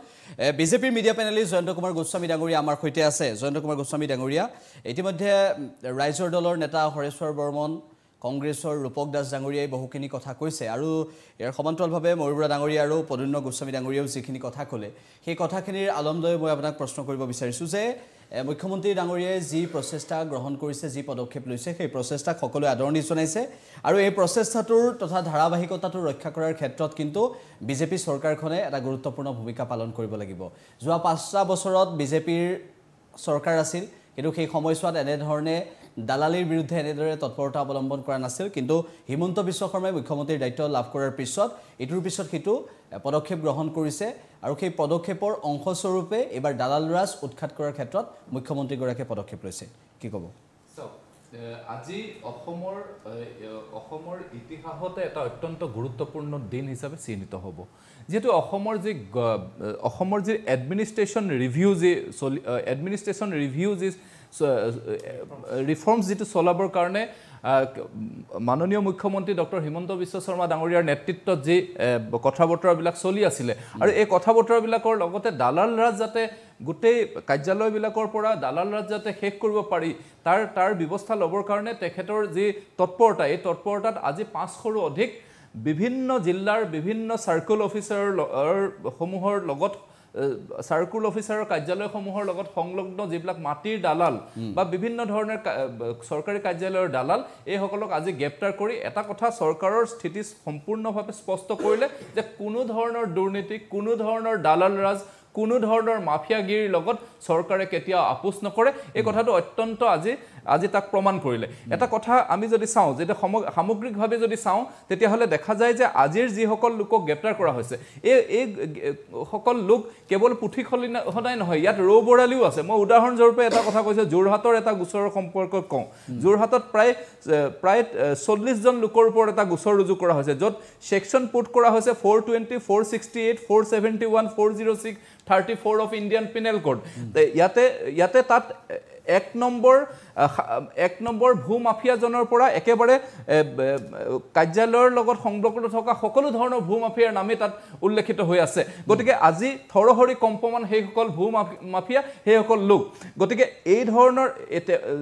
বিজেপিৰ মিডিয়া পেনেলিষ্ট জয়ন্ত কুমাৰ গোস্বামী ডাঙৰীয়া আমাৰ সৈতে আছে জয়ন্ত কুমাৰ গোস্বামী ডাঙৰীয়া ইতিমধ্যে ৰাইজৰ দলৰ নেতা হৰেশ্বৰ বৰ্মন কংগ্ৰেছৰ ৰূপক দাস ডাঙৰীয়াই বহুখিনি কথা কৈছে আৰু ইয়াৰ সমান্তৰালভাৱে ময়ূৰ বৰা ডাঙৰীয়া আৰু পদুন্য গোস্বামী ডাঙৰীয়াও যিখিনি কথা ক'লে সেই কথাখিনিৰ আলম লৈ মই আপোনাক প্ৰশ্ন কৰিব বিচাৰিছোঁ যে মুখ্যমন্ত্ৰী ডাঙৰীয়াই যি প্ৰচেষ্টা গ্ৰহণ কৰিছে যি পদক্ষেপ লৈছে সেই প্ৰচেষ্টাক সকলোৱে আদৰণি জনাইছে আৰু এই প্ৰচেষ্টাটোৰ তথা ধাৰাবাহিকতাটো ৰক্ষা কৰাৰ ক্ষেত্ৰত কিন্তু বিজেপি চৰকাৰখনে এটা গুৰুত্বপূৰ্ণ ভূমিকা পালন কৰিব লাগিব। যোৱা পাঁচটা বছৰত বিজেপিৰ চৰকাৰ আছিল কিন্তু সেই সময়ছোৱাত এনেধৰণে দালালিৰ বিৰুদ্ধে এনেদৰে তৎপৰতা অৱলম্বন কৰা নাছিল কিন্তু হিমন্ত বিশ্ব শৰ্মাই মুখ্যমন্ত্ৰীৰ দায়িত্ব লাভ কৰাৰ পিছত ইটোৰ পিছত সিটো পদক্ষেপ গ্ৰহণ কৰিছে আৰু সেই পদক্ষেপৰ অংশস্বৰূপে এইবাৰ দালাল ৰাজ উৎখাত কৰাৰ ক্ষেত্ৰত মুখ্যমন্ত্ৰীগৰাকীয়ে পদক্ষেপ লৈছে। কি ক'ব? আজি অসমৰ অসমৰ ইতিহাসতে এটা অত্যন্ত গুৰুত্বপূৰ্ণ দিন হিচাপে চিহ্নিত হ'ব। যিহেতু অসমৰ যি অসমৰ যি এডমিনিষ্ট্ৰেশ্যন ৰিভিউ যি চলি এডমিনিষ্ট্ৰেশ্যন ৰিভিউ যি ৰিফৰ্মছ যিটো চলাবৰ কাৰণে মাননীয় মুখ্যমন্ত্ৰী ডক্টৰ হিমন্ত বিশ্ব শৰ্মা ডাঙৰীয়াৰ নেতৃত্বত যি কথা বতৰাবিলাক চলি আছিলে। আৰু এই কথা বতৰাবিলাকৰ লগতে দালাল ৰাজ যাতে গোটেই কাৰ্যালয়বিলাকৰ পৰা দালাল ৰাজ যাতে শেষ কৰিব পাৰি তাৰ তাৰ ব্যৱস্থা ল'বৰ কাৰণে তেখেতৰ যি তৎপৰতা এই তৎপৰতাত আজি পাঁচশৰো অধিক বিভিন্ন জিলাৰ বিভিন্ন চাৰ্কুল অফিচাৰৰ সমূহৰ লগত চাৰ্কুল অফিচাৰৰ কাৰ্যালয়সমূহৰ লগত সংলগ্ন যিবিলাক মাটিৰ দালাল বা বিভিন্ন ধৰণৰ চৰকাৰী কাৰ্যালয়ৰ দালাল এইসকলক আজি গ্ৰেপ্তাৰ কৰি এটা কথা চৰকাৰৰ স্থিতি সম্পূৰ্ণভাৱে স্পষ্ট কৰিলে যে কোনো ধৰণৰ দুৰ্নীতি কোনো ধৰণৰ দালাল ৰাজ কোনো ধৰণৰ মাফিয়াগিৰিৰ লগত চৰকাৰে কেতিয়াও আপোচ নকৰে। এই কথাটো অত্যন্ত আজি আজি তাক প্ৰমাণ কৰিলে। এটা কথা আমি যদি চাওঁ যেতিয়া সম- সামগ্ৰিকভাৱে যদি চাওঁ তেতিয়াহ'লে দেখা যায় যে আজিৰ যিসকল লোকক গ্ৰেপ্তাৰ কৰা হৈছে এই এই সকল লোক কেৱল পুথি খলি- সদায় নহয় ইয়াত ৰৌ বৰালিও আছে। মই উদাহৰণস্বৰূপে এটা কথা কৈছোঁ যোৰহাটৰ এটা গোচৰৰ সম্পৰ্কত কওঁ। যোৰহাটত প্ৰায় প্ৰায় চল্লিছজন লোকৰ ওপৰত এটা গোচৰ ৰুজু কৰা হৈছে য'ত ছেকশ্যন পুট কৰা হৈছে four twenty four sixty eight four seventy one four zero' six thirty four of Indian penal code. ইয়াতে ইয়াতে তাত এক নম্বৰ এক নম্বৰ ভূ মাফিয়াজনৰ পৰা একেবাৰে কাৰ্যালয়ৰ লগত সংলগ্ন থকা সকলো ধৰণৰ ভূ মাফিয়াৰ নামেই তাত উল্লেখিত হৈ আছে। গতিকে আজি থৰহৰি কম্পমান সেইসকল ভূ মাফি- মাফিয়া সেইসকল লোক। গতিকে এই ধৰণৰ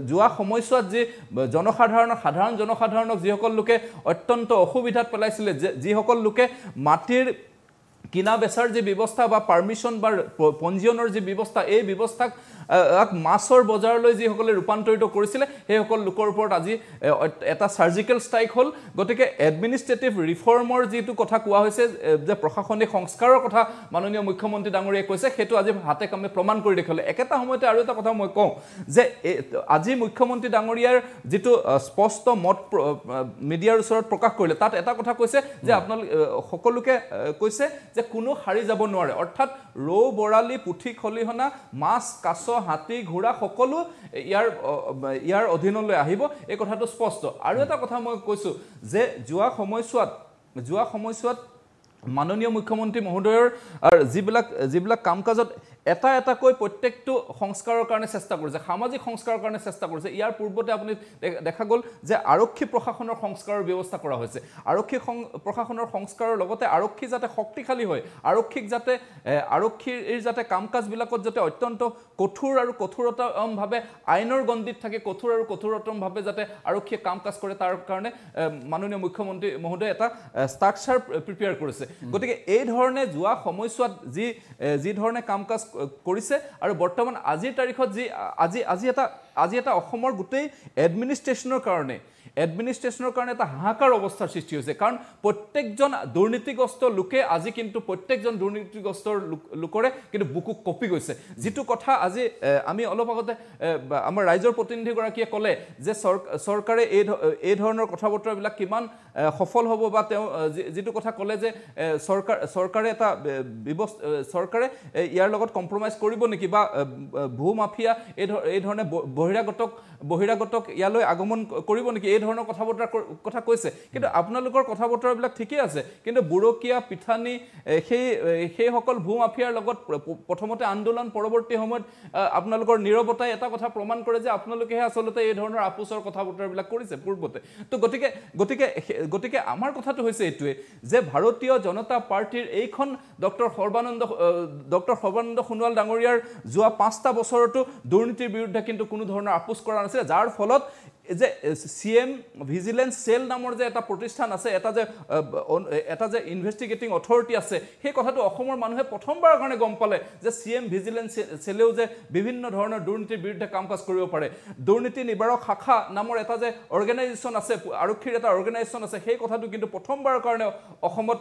যোৱা সময়ছোৱাত যি জনসাধাৰণক সাধাৰণ জনসাধাৰণক যিসকল লোকে অত্যন্ত অসুবিধাত পেলাইছিলে যিসকল লোকে মাটিৰ কিনা বেচাৰ যি ব্যৱস্থা বা পাৰ্মিশ্যন বা পঞ্জীয়নৰ যি ব্যৱস্থা এই ব্যৱস্থাক মাছৰ বজাৰলৈ যিসকলে ৰূপান্তৰিত কৰিছিলে সেইসকল লোকৰ ওপৰত আজি এটা চাৰ্জিকেল ষ্ট্ৰাইক হ'ল। গতিকে এডমিনিষ্ট্ৰেটিভ ৰিফৰ্মৰ যিটো কথা কোৱা হৈছে যে প্ৰশাসনিক সংস্কাৰৰ কথা মাননীয় মুখ্যমন্ত্ৰী ডাঙৰীয়াই কৈছে সেইটো আজি হাতে কামে প্ৰমাণ কৰি দেখালে একেটা সময়তে আৰু এটা কথা মই কওঁ যে আজি মুখ্যমন্ত্ৰী ডাঙৰীয়াৰ যিটো স্পষ্ট মত মিডিয়াৰ ওচৰত প্ৰকাশ কৰিলে তাত এটা কথা কৈছে যে আপোনালোক সকলোকে কৈছে যে কোনো সাৰি যাব নোৱাৰে। অৰ্থাৎ ৰৌ বৰালি পুঠি খলিহনা মাছ কাছ হাতী ঘোঁৰা সকলো ইয়াৰ ইয়াৰ অধীনলৈ আহিব। এই কথাটো স্পষ্ট। আৰু এটা কথা মই কৈছোঁ যে যোৱা সময়ছোৱাত যোৱা সময়ছোৱাত মাননীয় মুখ্যমন্ত্ৰী মহোদয়ৰ যিবিলাক যিবিলাক কাম কাজত এটা এটাকৈ প্ৰত্যেকটো সংস্কাৰৰ কাৰণে চেষ্টা কৰিছে সামাজিক সংস্কাৰৰ কাৰণে চেষ্টা কৰিছে ইয়াৰ পূৰ্বতে আপুনি দেখা গ'ল যে আৰক্ষী প্ৰশাসনৰ সংস্কাৰৰ ব্যৱস্থা কৰা হৈছে। আৰক্ষী সং- প্ৰশাসনৰ সংস্কাৰৰ লগতে আৰক্ষী যাতে শক্তিশালী হয় আৰক্ষীক যাতে আৰক্ষীৰ যাতে কাম কাজবিলাকত যাতে অত্যন্ত কঠোৰ আৰু কঠোৰতমভাৱে আইনৰ গণ্ডিত থাকে কঠোৰ আৰু কঠোৰতমভাৱে যাতে আৰক্ষীয়ে কাম কাজ কৰে তাৰ কাৰণে মাননীয় মুখ্যমন্ত্ৰী মহোদয়ে এটা ষ্ট্ৰাকচাৰ প্ৰিপেয়াৰ কৰিছে। গতিকে এই ধৰণে যোৱা সময়ছোৱাত যি যি ধৰণে কাম কাজ কৰিছে আৰু বৰ্তমান আজিৰ তাৰিখত যি আজি আজি এটা আজি এটা অসমৰ গোটেই এডমিনিষ্ট্ৰেশ্যনৰ কাৰণে এডমিনিষ্ট্ৰেশ্যনৰ কাৰণে এটা হাহাকাৰ অৱস্থাৰ সৃষ্টি হৈছে। কাৰণ প্ৰত্যেকজন দুৰ্নীতিগ্ৰস্ত লোকে আজি কিন্তু প্ৰত্যেকজন দুৰ্নীতিগ্ৰস্ত লোক- লোকৰে কিন্তু বুকু কঁপি গৈছে। যিটো কথা আজি আমি অলপ আগতে আমাৰ ৰাইজৰ প্ৰতিনিধিগৰাকীয়ে ক'লে যে চৰ- চৰকাৰে এই এই ধৰণৰ কথা বতৰাবিলাক কিমান সফল হ'ব বা তেওঁ যিটো কথা ক'লে যে চৰকাৰ চৰকাৰে এটা ব্যৱস্থা চৰকাৰে ইয়াৰ লগত কম্প্ৰমাইজ কৰিব নেকি বা ভূ মাফিয়া এই ধৰণে বহিৰাগতক বহিৰাগতক ইয়ালৈ আগমন কৰিব নেকি? এই ধৰণৰ কথা বতৰা কথা কৈছে। কিন্তু আপোনালোকৰ কথা বতৰাবিলাক ঠিকেই আছে। কিন্তু বুৰকীয়া পিঠানী সেই সেইসকল ভূ মাফিয়াৰ লগত প্ৰথমতে আন্দোলন পৰৱৰ্তী সময়ত আপোনালোকৰ নীৰৱতাই এটা কথা প্ৰমাণ কৰে যে আপোনালোকেহে আচলতে এই ধৰণৰ আপোচৰ কথা বতৰাবিলাক কৰিছে পূৰ্বতে। তো গতিকে গতিকে গতিকে আমাৰ কথাটো হৈছে এইটোৱে যে ভাৰতীয় জনতা পাৰ্টীৰ এইখন ডক্টৰ সৰ্বানন্দ ডক্টৰ সৰ্বানন্দ সোণোৱাল ডাঙৰীয়াৰ যোৱা পাঁচটা বছৰতো দুৰ্নীতিৰ বিৰুদ্ধে কিন্তু কোনো ধৰণৰ আপোচ কৰা নাছিলে। যাৰ ফলত যে চি এম ভিজিলেন্স চেল নামৰ যে এটা প্ৰতিষ্ঠান আছে এটা যে এটা যে ইনভেষ্টিগেটিং অথৰিটি আছে সেই কথাটো অসমৰ মানুহে প্ৰথমবাৰৰ কাৰণে গম পালে যে চি এম ভিজিলেন্স চেলেও যে বিভিন্ন ধৰণৰ দুৰ্নীতিৰ বিৰুদ্ধে কাম কাজ কৰিব পাৰে। দুৰ্নীতি নিবাৰক শাখা নামৰ এটা যে অৰ্গেনাইজেশ্যন আছে আৰক্ষীৰ এটা অৰ্গেনাইজেশ্যন আছে সেই কথাটো কিন্তু প্ৰথমবাৰৰ কাৰণে অসমত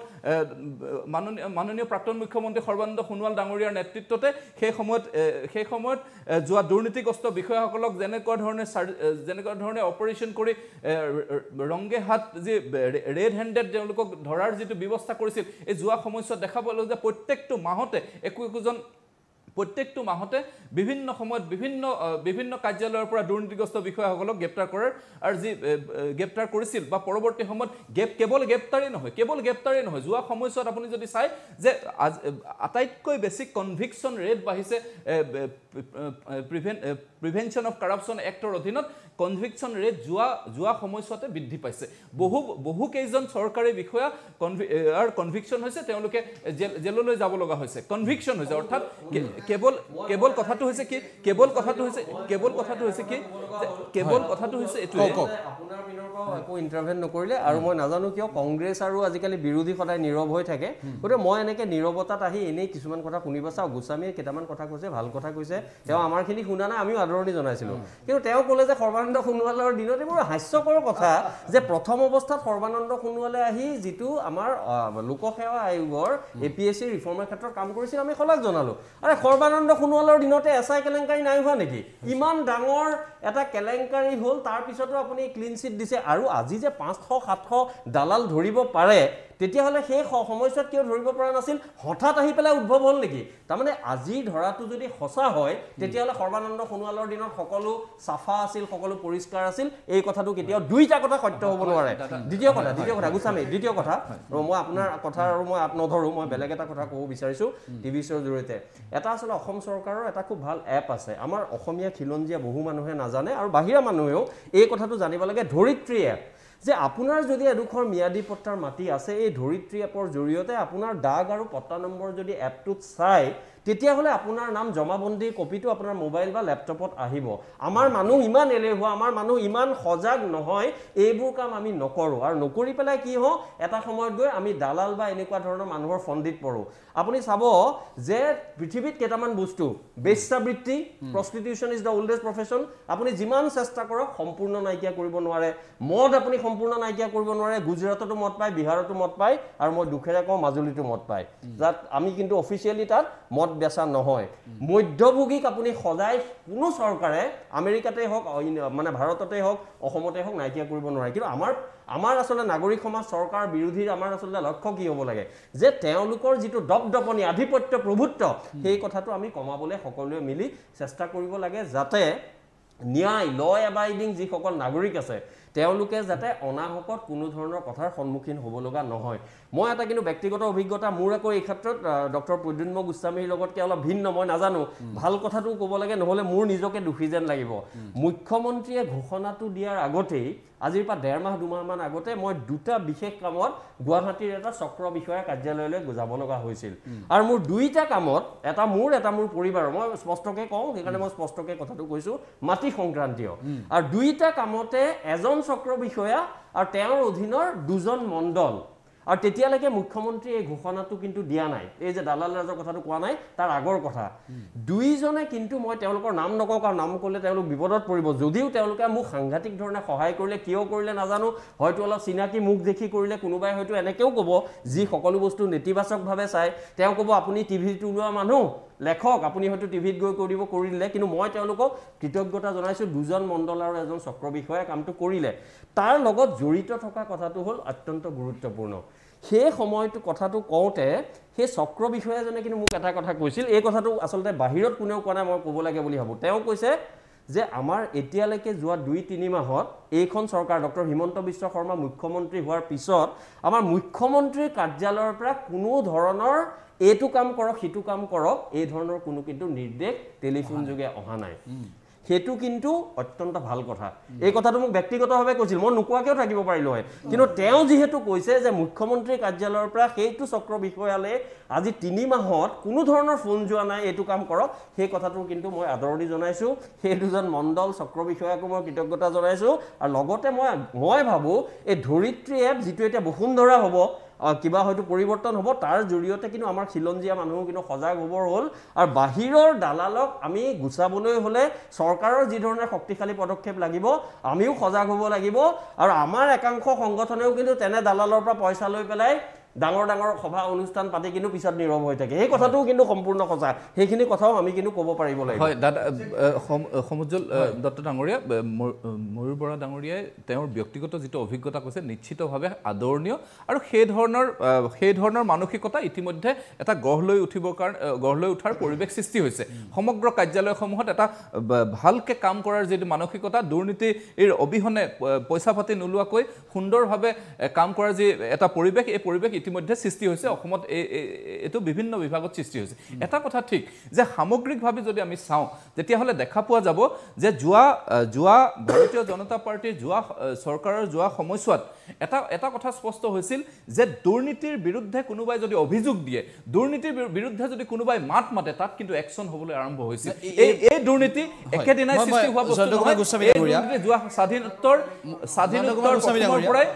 মাননীয় মাননীয় প্ৰাক্তন মুখ্যমন্ত্ৰী সৰ্বানন্দ সোণোৱাল ডাঙৰীয়াৰ নেতৃত্বতে সেই সময়ত সেই সময়ত যোৱা দুৰ্নীতিগ্ৰস্ত বিষয়াসকলক যেনেকুৱা ধৰণে যেনেকুৱা ধৰণে অপাৰেশ্যন কৰি ৰংগে হাত যি ৰেড হেণ্ডেড তেওঁলোকক ধৰাৰ যিটো ব্যৱস্থা কৰিছিল এই যোৱা সময়ছোৱাত দেখা পালোঁ যে প্ৰত্যেকটো মাহতে একো একোজন প্ৰত্যেকটো মাহতে বিভিন্ন সময়ত বিভিন্ন বিভিন্ন কাৰ্যালয়ৰ পৰা দুৰ্নীতিগ্ৰস্ত বিষয়াসকলক গ্ৰেপ্তাৰ কৰাৰ আৰু যি গ্ৰেপ্তাৰ কৰিছিল বা পৰৱৰ্তী সময়ত গ্ৰেপ কেৱল গ্ৰেপ্তাৰেই নহয় কেৱল গ্ৰেপ্তাৰেই নহয় যোৱা সময়ছোৱাত আপুনি যদি চায় যে আটাইতকৈ বেছি কনভিকশ্যন ৰেট বাঢ়িছে প্ৰিভেনশ্যন অফ কাৰাপশ্যন এক্টৰ অধীনত কনভিকশ্যন ৰেট যোৱা যোৱা সময়ছোৱাতে বৃদ্ধি পাইছে। বহু বহু কেইজন চৰকাৰী বিষয়া কনভি কনভিকশ্যন হৈছে তেওঁলোকে জেল জেললৈ যাব লগা হৈছে। কনভিকশ্যন হৈছে অৰ্থাৎ কেৱল কেৱল কথাটো হৈছে কি? কেৱল কথাটো হৈছে কেৱল কথাটো হৈছে কি? কেৱল কথাটো হৈছে এইটোৱে। আপোনাৰ পিনৰ পৰাও একো ইণ্টাৰভেন নকৰিলে আৰু মই নাজানো কিয় কংগ্ৰেছ আৰু আজিকালি বিৰোধী সদায় নীৰৱ হৈ থাকে। গতিকে মই এনেকৈ নীৰৱতাত আহি এনেই কিছুমান কথা শুনিব চাওঁ। গোস্বামীয়ে কেইটামান কথা কৈছে ভাল কথা কৈছে। তেওঁ আমাৰখিনি শুনা নাই আমিও আদৰণি জনাইছিলোঁ। কিন্তু তেওঁ ক'লে যে সৰ্বানন্দ সোণোৱালৰ দিনত এইবোৰ হাস্যকৰ কথা যে প্ৰথম অৱস্থাত সৰ্বানন্দ সোণোৱালে আহি যিটো আমাৰ লোকসেৱা আয়োগৰ এ পি এছ চি ৰিফৰ্মৰ ক্ষেত্ৰত কাম কৰিছিল আমি শলাগ জনালোঁ। আৰে সৰ্বানন্দ সোণোৱালৰ দিনতে এছ আই কেলেংকাৰী নাই হোৱা নেকি? ইমান ডাঙৰ এটা কেলেংকাৰী হ'ল তাৰপিছতো আপুনি ক্লিন চিট দিছে আৰু আজি যে পাঁচশ সাতশ দালাল ধৰিব পাৰে তেতিয়াহ'লে সেই সময়ছোৱাত কিয় ধৰিব পৰা নাছিল? হঠাৎ আহি পেলাই উদ্ভৱ হ'ল নেকি? তাৰমানে আজিৰ ধৰাটো যদি সঁচা হয় তেতিয়াহ'লে সৰ্বানন্দ সোণোৱালৰ দিনত সকলো চাফা আছিল সকলো পৰিষ্কাৰ আছিল। এই কথাটো কেতিয়াও দুইটা কথা সত্য হ'ব নোৱাৰে। দ্বিতীয় কথা দ্বিতীয় কথা গোস্বামী দ্বিতীয় কথা। মই আপোনাৰ কথা আৰু মই নধৰোঁ মই বেলেগ এটা কথা ক'ব বিচাৰিছোঁ টিভি শ্ব'ৰ জৰিয়তে। এটা আচলতে অসম চৰকাৰৰ এটা খুব ভাল এপ আছে। আমাৰ অসমীয়া খিলঞ্জীয়া বহু মানুহে নাজানে আৰু বাহিৰা মানুহেও এই কথাটো জানিব লাগে। ধৰিত্ৰী এপ। যে আপোনাৰ যদি এডোখৰ ম্যাদী পট্টাৰ মাটি আছে এই ধৰিত্ৰী এপৰ জৰিয়তে আপোনাৰ দাগ আৰু পট্টা নম্বৰ যদি এপটোত চাই তেতিয়াহ'লে আপোনাৰ নাম জমাবন্দীৰ কপিটো আপোনাৰ মোবাইল বা লেপটপত আহিব। আমাৰ মানুহ ইমান এলেহুৱা আমাৰ মানুহ ইমান সজাগ নহয় এইবোৰ কাম আমি নকৰোঁ। আৰু নকৰি পেলাই কি হওঁ এটা সময়ত গৈ আমি দালাল বা এনেকুৱা ধৰণৰ মানুহৰ ফন্দিত পৰোঁ। আপুনি চাব যে পৃথিৱীত কেইটামান বস্তু বেশ্যাবৃত্তি prostitution is the oldest profession আপুনি যিমান চেষ্টা কৰক সম্পূৰ্ণ নাইকিয়া কৰিব নোৱাৰে। মদ আপুনি সম্পূৰ্ণ নাইকিয়া কৰিব নোৱাৰে গুজৰাটতো মদ পায় বিহাৰতো মদ পায় আৰু মই দুখেৰে কওঁ মাজুলীতো মদ পায়। যাত আমি কিন্তু অফিচিয়েলি তাত মদ বেচা নহয়। মধ্যভোগীক আপুনি সদায় কোনো চৰকাৰে আমেৰিকাতেই হওক মানে ভাৰততেই হওক অসমতেই হওক নাইকিয়া কৰিব নোৱাৰে। কিন্তু আমাৰ আমাৰ আচলতে নাগৰিক সমাজ চৰকাৰ বিৰোধীৰ আমাৰ আচলতে লক্ষ্য কি হ'ব লাগে? যে তেওঁলোকৰ যিটো দপদপনি আধিপত্য প্ৰভুত্ব সেই কথাটো আমি কমাবলৈ সকলোৱে মিলি চেষ্টা কৰিব লাগে যাতে ন্যায় ল এবাইডিং যিসকল নাগৰিক আছে তেওঁলোকে যাতে অনাহকত কোনো ধৰণৰ কথাৰ সন্মুখীন হ'ব লগা নহয়। মই এটা কিন্তু ব্যক্তিগত অভিজ্ঞতা মোৰ আকৌ এই ক্ষেত্ৰত ডক্টৰ প্ৰদ্যুন্ম গোস্বামীৰ লগতকৈ অলপ ভিন্ন মই নাজানো। ভাল কথাটো ক'ব লাগে নহ'লে মোৰ নিজকে দোষী যেন লাগিব। মুখ্যমন্ত্ৰীয়ে ঘোষণাটো দিয়াৰ আগতেই আজিৰ পৰা ডেৰ মাহ দুমাহমান আগতে মই দুটা বিশেষ কামত গুৱাহাটীৰ এটা চক্ৰ বিষয়া কাৰ্যালয়লৈ যাব লগা হৈছিল। আৰু মোৰ দুইটা কামত এটা মোৰ এটা মোৰ পৰিবাৰৰ মই স্পষ্টকৈ কওঁ সেইকাৰণে মই স্পষ্টকৈ কথাটো কৈছোঁ মাটি সংক্ৰান্তীয়। আৰু দুইটা কামতে এজন চক্ৰ বিষয়া আৰু তেওঁৰ অধীনৰ দুজন মণ্ডল। আৰু তেতিয়ালৈকে মুখ্যমন্ত্ৰীয়ে এই ঘোষণাটো কিন্তু দিয়া নাই। এই যে দালাল ৰাজৰ কথাটো কোৱা নাই তাৰ আগৰ কথা। দুইজনে কিন্তু মই তেওঁলোকৰ নাম নকওঁ কাৰণ নাম ক'লে তেওঁলোক বিপদত পৰিব। যদিও তেওঁলোকে মোক সাংঘাতিক ধৰণে সহায় কৰিলে কিয় কৰিলে নাজানো। হয়তো অলপ চিনাকি মুখ দেখি কৰিলে কোনোবাই হয়তো এনেকৈও ক'ব যি সকলো বস্তু নেতিবাচকভাৱে চায়। তেওঁ ক'ব আপুনি টিভিত ওলোৱা মানুহ লেখক আপুনি হয়তো টিভিত গৈ কৰিব কৰি দিলে। কিন্তু মই তেওঁলোকক কৃতজ্ঞতা জনাইছোঁ দুজন মণ্ডল আৰু এজন চক্ৰ বিষয়াই কামটো কৰিলে। তাৰ লগত জড়িত থকা কথাটো হ'ল অত্যন্ত গুৰুত্বপূৰ্ণ। সেই সময়টো কথাটো কওঁতে সেই চক্ৰ বিষয়াজনে কিন্তু মোক এটা কথা কৈছিল। এই কথাটো আচলতে বাহিৰত কোনেও কোৱা নাই মই ক'ব লাগে বুলি ভাবোঁ। তেওঁ কৈছে যে আমাৰ এতিয়ালৈকে যোৱা দুই তিনি মাহত এইখন চৰকাৰ ডক্টৰ হিমন্ত বিশ্ব শৰ্মা মুখ্যমন্ত্ৰী হোৱাৰ পিছত আমাৰ মুখ্যমন্ত্ৰীৰ কাৰ্যালয়ৰ পৰা কোনো ধৰণৰ এইটো কাম কৰক সিটো কাম কৰক এই ধৰণৰ কোনো কিন্তু নিৰ্দেশ টেলিফোন যোগে অহা নাই। সেইটো কিন্তু অত্যন্ত ভাল কথা। এই কথাটো মোক ব্যক্তিগতভাৱে কৈছিল। মই নোকোৱাকৈও থাকিব পাৰিলোঁ হয়। কিন্তু তেওঁ যিহেতু কৈছে যে মুখ্যমন্ত্ৰীৰ কাৰ্যালয়ৰ পৰা সেইটো চক্ৰ বিষয়ালে আজি তিনি মাহত কোনো ধৰণৰ ফোন যোৱা নাই এইটো কাম কৰক। সেই কথাটো কিন্তু মই আদৰণি জনাইছোঁ। সেই দুজন মণ্ডল চক্ৰ বিষয়াকো মই কৃতজ্ঞতা জনাইছোঁ। আৰু লগতে মই মই ভাবোঁ এই ধৰিত্ৰী এপ যিটো এতিয়া বসুন্ধৰা হ'ব কিবা হয়তো পৰিৱৰ্তন হ'ব তাৰ জৰিয়তে কিন্তু আমাৰ খিলঞ্জীয়া মানুহ কিন্তু সজাগ হ'বৰ হ'ল আৰু বাহিৰৰ দালালক আমি গুচাবলৈ হ'লে চৰকাৰৰ যি ধৰণে শক্তিশালী পদক্ষেপ লাগিব আমিও সজাগ হ'ব লাগিব। আৰু আমাৰ একাংশ সংগঠনেও কিন্তু তেনে দালালৰ পৰা পইচা লৈ পেলাই ডাঙৰ ডাঙৰ সভা অনুষ্ঠান পাতি কিন্তু পিছত নীৰৱ হৈ থাকে। সেই কথাটোও কিন্তু সম্পূৰ্ণ সঁচা। সেইখিনি কথাও আমি কিন্তু ক'ব পাৰিব লাগিব। হয় দাদা সমুজ্জ্বল দত্ত ডাঙৰীয়া ময়ূৰ বৰা ডাঙৰীয়াই তেওঁৰ ব্যক্তিগত যিটো অভিজ্ঞতা কৈছে নিশ্চিতভাৱে আদৰণীয়। আৰু সেই ধৰণৰ সেই ধৰণৰ মানসিকতা ইতিমধ্যে এটা গঢ় লৈ উঠিবৰ কাৰণে গঢ় লৈ উঠাৰ পৰিৱেশ সৃষ্টি হৈছে। সমগ্ৰ কাৰ্যালয়সমূহত এটা ভালকে কাম কৰাৰ যিটো মানসিকতা দুৰ্নীতিৰ অবিহনে পইচা পাতি নোলোৱাকৈ সুন্দৰভাৱে কাম কৰাৰ যি এটা পৰিৱেশ এই পৰিৱেশ ইতিমধ্যে সৃষ্টি হৈছে অসমত এই এই- এইটো বিভিন্ন বিভাগত সৃষ্টি হৈছে। এটা কথা ঠিক যে সামগ্ৰিকভাৱে যদি আমি চাওঁ তেতিয়াহ'লে দেখা পোৱা যাব যে যোৱা যোৱা ভাৰতীয় জনতা পাৰ্টীৰ যোৱা চৰকাৰৰ যোৱা সময়ছোৱাত এটা এটা কথা স্পষ্ট হৈছিল যে দুৰ্নীতিৰ বিৰুদ্ধে কোনোবাই যদি অভিযোগ দিয়ে দুৰ্নীতিৰ বিৰু- বিৰুদ্ধে যদি কোনোবাই মাত মাতে তাত কিন্তু একশ্যন হ'বলৈ আৰম্ভ হৈছিল। এই এই দুৰ্নীতি একেদিনাই সৃষ্টি হোৱা বস্তু যোৱা স্বাধীনোত্তৰ স্বাধীনোত্তৰ প্ৰথমৰ ডাঙৰীয়া। পৰাই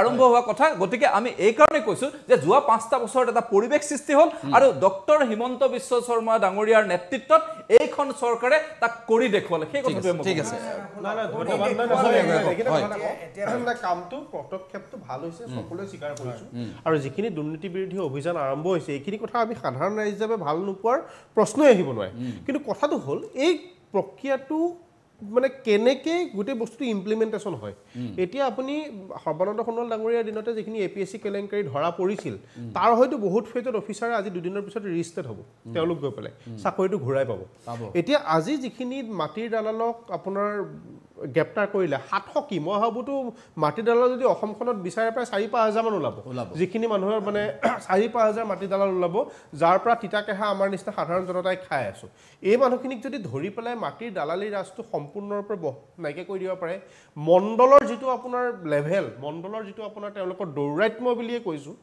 আৰম্ভ হোৱা কথা। গতিকে আমি এইকাৰণে কৈছো যে যোৱা পাঁচটা বছৰত এটা পৰিৱেশ সৃষ্টি হ'ল আৰু ডক্টৰ হিমন্ত বিশ্ব শৰ্মা ডাঙৰীয়াৰ নেতৃত্বত এইখন চৰকাৰে তাক কৰি দেখুৱালে। সেই কথাটোৱে ঠিক আছে। কামটো পদক্ষেপটো ভাল হৈছে সকলোৱে স্বীকাৰ কৰিছোঁ। আৰু যিখিনি দুৰ্নীতি বিৰোধী অভিযান আৰম্ভ হৈছে এইখিনি কথা আমি সাধাৰণ ৰাইজ হিচাপে ভাল নোপোৱাৰ প্ৰশ্নই আহিব নোৱাৰে। কিন্তু কথাটো হ'ল এই প্ৰক্ৰিয়াটো মানে কেনেকৈ গোটেই বস্তুটো ইমপ্লিমেণ্টেশ্যন হয়। এতিয়া আপুনি সৰ্বানন্দ সোণোৱাল ডাঙৰীয়াৰ দিনতে যিখিনি এ পি এছ চি কেলেংকাৰী ধৰা পৰিছিল তাৰ হয়তো বহুত ফেজত অফিচাৰে আজি দুদিনৰ পিছত ৰেজিষ্টাৰ্ড হ'ব তেওঁলোক গৈ পেলাই। চাকৰিটো ঘূৰাই পাব। এতিয়া আজি যিখিনি মাটিৰ দালালক আপোনাৰ গ্ৰেপ্তাৰ কৰিলে। সাতশ কি? মই ভাবোঁতো মাটি দালাল যদি অসমখনত বিচাৰে প্ৰায় চাৰি পাঁচ হাজাৰমান ওলাব। ওলাব। যিখিনি মানুহৰ মানে চাৰি পাঁচ হাজাৰ মাটি দালাল ওলাব যাৰ পৰা তিতা কেঁহা আমাৰ নিচিনা সাধাৰণ জনতাই খাই আছোঁ। এই মানুহখিনিক যদি ধৰি পেলাই মাটিৰ দালালি ৰাজটো সম্পূৰ্ণৰূপে বহ নাইকিয়া কৰি দিব পাৰে মণ্ডলৰ যিটো আপোনাৰ লেভেল মণ্ডলৰ যিটো আপোনাৰ তেওঁলোকৰ দৌৰাত্ম্য বুলিয়ে কৈছোঁ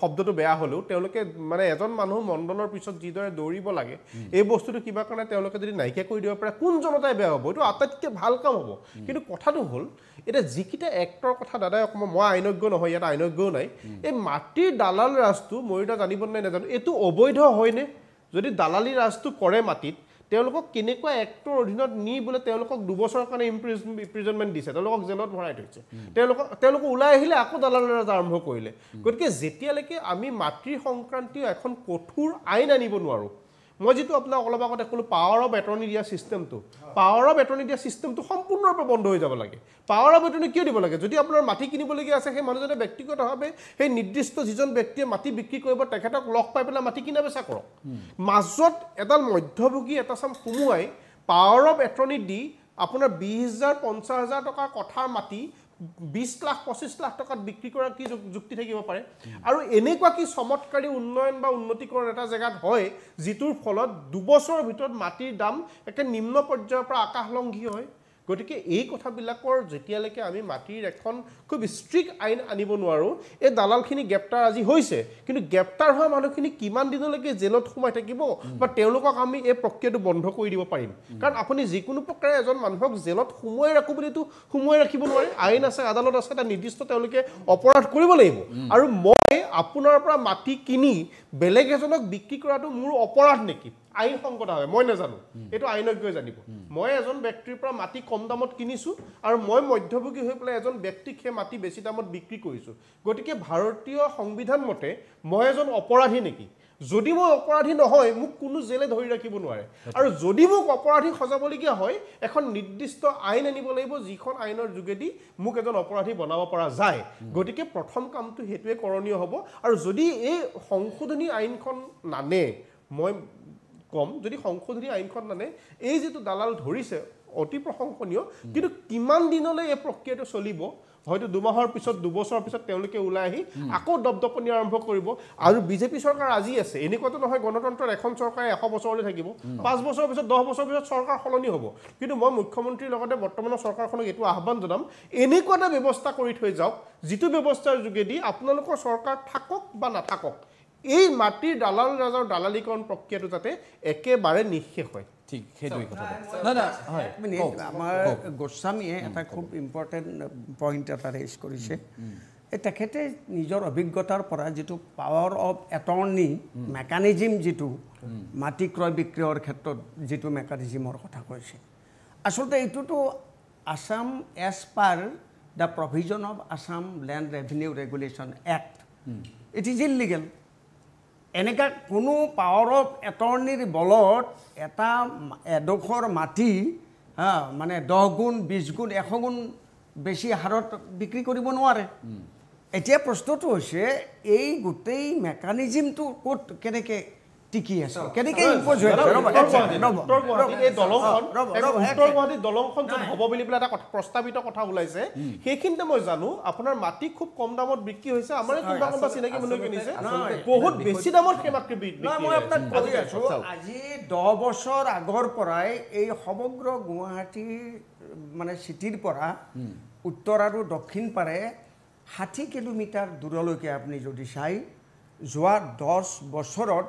শব্দটো বেয়া হ'লেও তেওঁলোকে মানে এজন মানুহ মণ্ডলৰ পিছত যিদৰে দৌৰিব লাগে এই বস্তুটো কিবা কাৰণে তেওঁলোকে যদি নাইকিয়া কৰি দিব পাৰে কোন জনতাই বেয়া হ'ব এইটো আটাইতকৈ ভাল কাম হ'ব। কিন্তু কথাটো হ'ল এতিয়া যিকেইটা এক্টৰ কথা দাদাই অকণমান মই আইনজ্ঞ নহয় ইয়াত আইনজ্ঞও নাই এই মাটিৰ দালাল ৰাজটো মই এতিয়া নাই নাজানো এইটো অবৈধ হয়নে? যদি দালালি ৰাজটো কৰে মাটিত তেওঁলোকক কেনেকুৱা এক্টৰ অধীনত নি বোলে তেওঁলোকক দুবছৰৰ কাৰণে ইম্প্ৰিজ ইম্প্ৰিজনমেণ্ট দিছে তেওঁলোকক জেলত ভৰাই থৈছে। তেওঁলোকক তেওঁলোক ওলাই আহিলে আকৌ দালাল ৰাজ আৰম্ভ কৰিলে। গতিকে যেতিয়ালৈকে আমি মাতৃ সংক্ৰান্তীয় এখন কঠোৰ আইন আনিব নোৱাৰোঁ মই যিটো আপোনাক অলপ আগতে ক'লোঁ পাৱাৰ অফ এটৰ্নি দিয়া ছিষ্টেমটো পাৱাৰ অফ এটৰ্নি দিয়া ছিষ্টেমটো সম্পূৰ্ণৰূপে বন্ধ হৈ যাব লাগে। পাৱাৰ অফ এটৰ্নি কিয় দিব লাগে? যদি আপোনাৰ মাটি কিনিবলগীয়া আছে সেই মানুহজনে ব্যক্তিগতভাৱে সেই নিৰ্দিষ্ট যিজন ব্যক্তিয়ে মাটি বিক্ৰী কৰিব তেখেতক লগ পাই পেলাই মাটি কিনা বেচা কৰক। মাজত এডাল মধ্যভোগী এটা চাম সোমোৱাই পাৱাৰ অফ এটৰ্নি দি আপোনাৰ বিছ হাজাৰ পঞ্চাছ হাজাৰ টকাৰ কথাৰ মাটি বিছ লাখ পঁচিছ লাখ টকাত বিক্ৰী কৰাৰ কি যুক্তি থাকিব পাৰে? আৰু এনেকুৱা কি চমৎকাৰী উন্নয়ন বা উন্নতিকৰণ এটা জেগাত হয় যিটোৰ ফলত দুবছৰৰ ভিতৰত মাটিৰ দাম একে নিম্ন পৰ্যায়ৰ পৰা আকাশলংঘী হয়? গতিকে এই কথাবিলাকৰ যেতিয়ালৈকে আমি মাটিৰ এখন খুব ষ্ট্ৰিক্ট আইন আনিব নোৱাৰোঁ এই দালালখিনি গ্ৰেপ্তাৰ আজি হৈছে। কিন্তু গ্ৰেপ্তাৰ হোৱা মানুহখিনি কিমান দিনলৈকে জেলত সোমাই থাকিব বা তেওঁলোকক আমি এই প্ৰক্ৰিয়াটো বন্ধ কৰি দিব পাৰিম? কাৰণ আপুনি যিকোনো প্ৰকাৰে এজন মানুহক জেলত সোমোৱাই ৰাখোঁ বুলিতো সোমোৱাই ৰাখিব নোৱাৰে আইন আছে আদালত আছে এটা নিৰ্দিষ্ট তেওঁলোকে অপৰাধ কৰিব লাগিব। আৰু মই আপোনাৰ পৰা মাটি কিনি বেলেগ এজনক বিক্ৰী কৰাটো মোৰ অপৰাধ নেকি? আইনসংগতভাৱে মই নাজানো। এইটো আইনজ্ঞই জানিব। মই এজন ব্যক্তিৰ পৰা মাটি কম দামত কিনিছোঁ আৰু মই মধ্যভোগী হৈ পেলাই এজন ব্যক্তিক সেই মাটি বেছি দামত বিক্ৰী কৰিছোঁ। গতিকে ভাৰতীয় সংবিধান মতে মই এজন অপৰাধী নেকি? যদি মই অপৰাধী নহয় মোক কোনো জেলে ধৰি ৰাখিব নোৱাৰে। আৰু যদি মোক অপৰাধী সজাবলগীয়া হয় এখন নিৰ্দিষ্ট আইন আনিব লাগিব যিখন আইনৰ যোগেদি মোক এজন অপৰাধী বনাব পৰা যায়। গতিকে প্ৰথম কামটো সেইটোৱে কৰণীয় হ'ব। আৰু যদি এই সংশোধনী আইনখন নানে মই ক'ম। যদি সংশোধনী আইনখন নানে এই যিটো দালাল ধৰিছে অতি প্ৰশংসনীয় কিন্তু কিমান দিনলৈ এই প্ৰক্ৰিয়াটো চলিব? হয়তো দুমাহৰ পিছত দুবছৰৰ পিছত তেওঁলোকে ওলাই আহি আকৌ দপদপনি আৰম্ভ কৰিব। আৰু বিজেপি চৰকাৰ আজি আছে। এনেকুৱাতো নহয় গণতন্ত্ৰত এখন চৰকাৰে এশ বছৰলৈ থাকিব। পাঁচ বছৰৰ পিছত দহ বছৰৰ পিছত চৰকাৰ সলনি হ'ব। কিন্তু মই মুখ্যমন্ত্ৰীৰ লগতে বৰ্তমানৰ চৰকাৰখনক এইটো আহ্বান জনাম এনেকুৱা এটা ব্যৱস্থা কৰি থৈ যাওক যিটো ব্যৱস্থাৰ যোগেদি আপোনালোকৰ চৰকাৰ থাকক বা নাথাকক এই মাটিৰ দালাল ৰাজৰ দালালীকৰণ প্ৰক্ৰিয়াটো যাতে একেবাৰে নিঃশেষ হয়। ঠিক মিনিট কওক, আমাৰ। গোস্বামীয়ে এটা খুব ইম্পৰ্টেণ্ট পইণ্ট এটা ৰেজ কৰিছে। এই তেখেতে নিজৰ অভিজ্ঞতাৰ পৰা যিটো পাৱাৰ অফ এটৰ্নি মেকানিজিম যিটো মাটি ক্ৰয় বিক্ৰয়ৰ ক্ষেত্ৰত যিটো মেকানিজিমৰ কথা কৈছে। আচলতে এইটোতো Assam as per the provision of Assam land revenue regulation act it is illegal এনেকুৱা কোনো পাৱাৰ অফ এটৰ্নিৰ বলত এটা এডোখৰ মাটি হা মানে দহ গুণ বিছ গুণ এশ গুণ বেছি হাৰত বিক্ৰী কৰিব নোৱাৰে। এতিয়া প্ৰশ্নটো হৈছে এই গোটেই মেকানিজিমটো ক'ত কেনেকৈ টিকি আছে। কেনেকৈ ইম্প'জ হৈ আছে? ৰ'ব, উত্তৰ গুৱাহাটীত ৰ'ব, দলংখন য'ত হ'ব বুলি পেলাই এটা কথা প্ৰস্তাৱিত কথা ওলাইছে সেইখিনিতে মই জানো আপোনাৰ মাটি খুব কম দামত বিক্ৰী হৈছে আমাৰ কোনোবা কোনোবা চিনাকি মানুহে কিনিছে বহুত বেছি দামত সেই মাটি বিক্ৰী নহয়, মই আপোনাক কৈ আছোঁ আজি দহ বছৰ আগৰ পৰাই এই সমগ্ৰ গুৱাহাটীৰ মানে চিটিৰ পৰা উত্তৰ আৰু দক্ষিণ পাৰে ষাঠি কিলোমিটাৰ দূৰলৈকে আপুনি যদি চাই যোৱা দহ বছৰত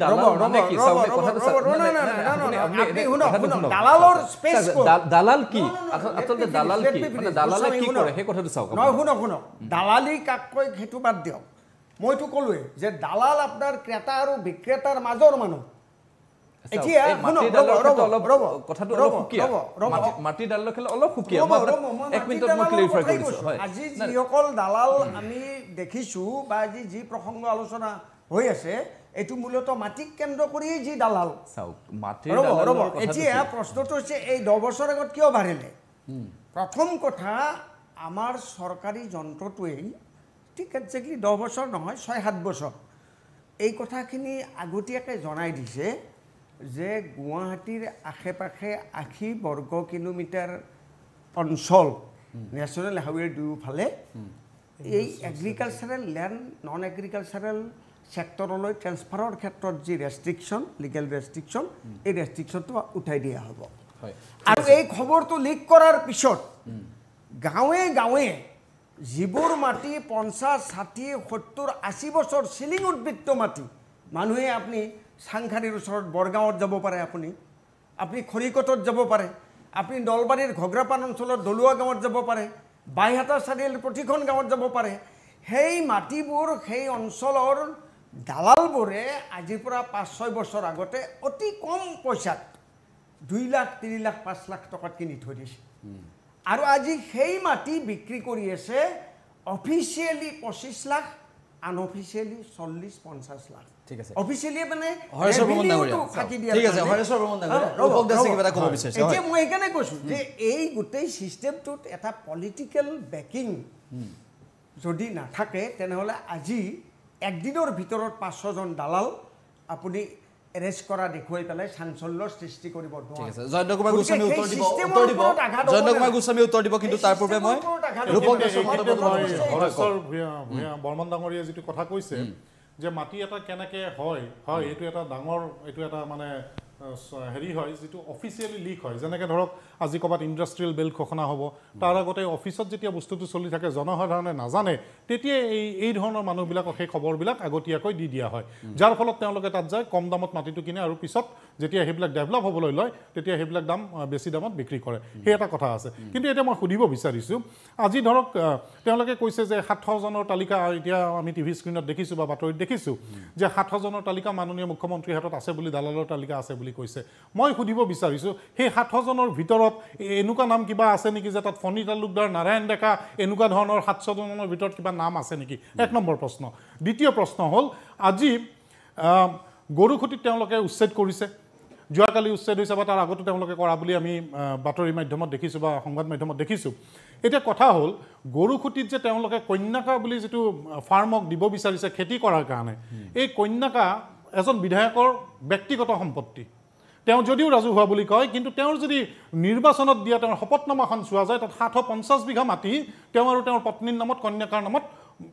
দালাল ৰ'ব, মানে কি ৰ'ব, চাওক, ৰ'ব, কথাটো ৰ'ব, চাওক, ৰ'ব, নাই, নাই, নাই, নাই, আপুনি- নাই, আপুনি আপুনি এনে- শুনক, কথাটো শুনক, শুনক। দালালৰ চাওক, space চাওক, ক'ত? দা- দালাল কি No, no, no, আচল- let me আচলতে finish, দালাল let কি me মানে finish. দালালে গোস্বামী, কি শুনক। কৰে সেই কথাটো চাওক নহয় শুনক শুনক দালালি কাকৈ সেইটো বাদ দিয়ক মইতো ক'লোৱে যে দালাল আপোনাৰ ক্ৰেতা আৰু বিক্ৰেতাৰ মাজৰ মানুহ এতিয়া কথাটো অলপ সুকীয়া। মাটিৰ অলপ সুকীয়া। এক মিনিটত মই আজি যিসকল দালাল আমি দেখিছোঁ বা আজি যি প্ৰসংগ আলোচনা হৈ আছে এইটো মূলতঃ মাটিক কেন্দ্ৰ কৰিয়েই যি দালাল। চাওক মাটিৰ এতিয়া? প্ৰশ্নটো হৈছে এই দহ বছৰ আগত কিয় বাঢ়িলে? প্ৰথম কথা আমাৰ চৰকাৰী যন্ত্ৰটোৱেই ঠিক একজেক্টলি দহ বছৰ নহয় ছয় সাত বছৰ এই কথাখিনি আগতীয়াকৈ জনাই দিছে। যে গুৱাহাটীৰ আশে পাশে আশী বৰ্গ কিলোমিটাৰ অঞ্চল নেশ্যনেল হাইৱেৰ দুয়োফালে এই এগ্ৰিকালচাৰেল লেণ্ড নন এগ্ৰিকালচাৰেল ছেক্টৰলৈ ট্ৰেন্সফাৰৰ ক্ষেত্ৰত যি ৰেষ্ট্ৰিকশ্যন লিগেল ৰেষ্ট্ৰিকশ্যন এই ৰেষ্ট্ৰিকশ্যনটো উঠাই দিয়া হ'ব। আৰু এই খবৰটো লিক কৰাৰ পিছত গাঁৱে গাঁৱে যিবোৰ মাটি পঞ্চাছ ষাঠি সত্তৰ আশী বছৰ চিলিং উদ্বৃত্ত মাটি মানুহে আপুনি চাংখাৰীৰ ওচৰত বৰগাঁৱত যাব পাৰে আপুনি। আপুনি খৰিকটত যাব পাৰে। আপুনি নলবাৰীৰ ঘগ্ৰাপান অঞ্চলত দলুৱা গাঁৱত যাব পাৰে। বাইহাটা চাৰিআলিৰ প্ৰতিখন গাঁৱত যাব পাৰে। সেই মাটিবোৰ সেই অঞ্চলৰ দালালবোৰে আজিৰ পৰা পাঁচ ছয় বছৰ আগতে অতি কম পইচাত দুই লাখ তিনি লাখ পাঁচ লাখ টকাত কিনি থৈ দিছে। আৰু আজি সেই মাটি বিক্ৰী কৰি আছে অফিচিয়েলি পঁচিছ লাখ আনঅফিচিয়েলি চল্লিছ পঞ্চাছ লাখ। ঠিক আছে। অফিচিয়েলি মানে হৰেশ্বৰ বৰ্মন ডাঙৰীয়া। ঠিক আছে, হৰেশ্বৰ বৰ্মন ডাঙৰীয়া। ৰূপক দাসে। কিবা এটা ক'ব বিচাৰিছে, এতিয়া। মই সেইকাৰণে কৈছোঁ যে এই গোটেই ছিষ্টেমটোত এটা পলিটিকেল বেকিং যদি নাথাকে তেনেহ'লে আজি একদিনৰ ভিতৰত পাঁচ ছজন দালাল আপুনি এৰেষ্ট কৰা দেখুৱাই পেলাই চাঞ্চল্যৰ সৃষ্টি কৰিব ঠিক নোৱাৰে আছে জয়ন্ত কুমাৰ গোস্বামী উত্তৰ দিব উত্তৰ দিব জয়ন্ত কুমাৰ। গোস্বামী উত্তৰ দিব কিন্তু তাৰ পূৰ্বে মই ৰূপক বৰ্মন ডাঙৰীয়াই যিটো কথা কৈছে যে মাটি এটা কেনেকে হয় হয় এইটো এটা ডাঙৰ এইটো এটা মানে হেৰি হয় যিটো অফিচিয়েলি লিক হয় যেনেকৈ ধৰক আজি ক'ৰবাত ইণ্ডাষ্ট্ৰিয়েল বেল ঘোষণা হ'ব তাৰ আগতে অফিচত যেতিয়া বস্তুটো চলি থাকে জনসাধাৰণে নাজানে তেতিয়াই এই এই ধৰণৰ মানুহবিলাকক সেই খবৰবিলাক আগতীয়াকৈ দি দিয়া হয়। যাৰ ফলত তেওঁলোকে তাত যায় কম দামত মাটিটো কিনে আৰু পিছত যেতিয়া সেইবিলাক ডেভেলপ হ'বলৈ লয় তেতিয়া সেইবিলাক দাম বেছি দামত বিক্ৰী কৰে। সেই এটা কথা আছে। কিন্তু এতিয়া মই সুধিব বিচাৰিছোঁ আজি ধৰক তেওঁলোকে কৈছে যে সাতশজনৰ তালিকা এতিয়া আমি টিভি স্ক্ৰীণত দেখিছোঁ বা বাতৰিত দেখিছোঁ যে সাতশজনৰ তালিকা মাননীয় মুখ্যমন্ত্ৰীৰ হাতত আছে বুলি দালালৰ তালিকা আছে বুলি। কৈছে। মই সুধিব বিচাৰিছোঁ সেই সাতশজনৰ ভিতৰত এনেকুৱা নাম কিবা আছে নেকি যে তাত ফণী তালুকদাৰ নাৰায়ণ ডেকা এনেকুৱা ধৰণৰ সাতশজনৰ ভিতৰত কিবা নাম আছে নেকি? এক নম্বৰ প্ৰশ্ন। দ্বিতীয় প্ৰশ্ন হ'ল আজি গৰুখুটিত তেওঁলোকে উচ্ছেদ কৰিছে। যোৱাকালি উচ্ছেদ হৈছে বা তাৰ আগতো তেওঁলোকে কৰা বুলি আমি বাতৰি মাধ্যমত দেখিছোঁ বা সংবাদ মাধ্যমত দেখিছোঁ। এতিয়া কথা হ'ল গৰুখুটিত যে তেওঁলোকে কন্যাকা বুলি যিটো ফাৰ্মক দিব বিচাৰিছে খেতি কৰাৰ কাৰণে এই কন্যাকা এজন বিধায়কৰ ব্যক্তিগত সম্পত্তি। তেওঁ যদিও ৰাজহুৱা বুলি কয় কিন্তু তেওঁৰ যদি নিৰ্বাচনত দিয়া তেওঁৰ শপতনামাখন চোৱা যায় তাত সাতশ পঞ্চাছ বিঘা মাটি তেওঁ আৰু তেওঁৰ পত্নীৰ নামত কন্যাকাৰ নামত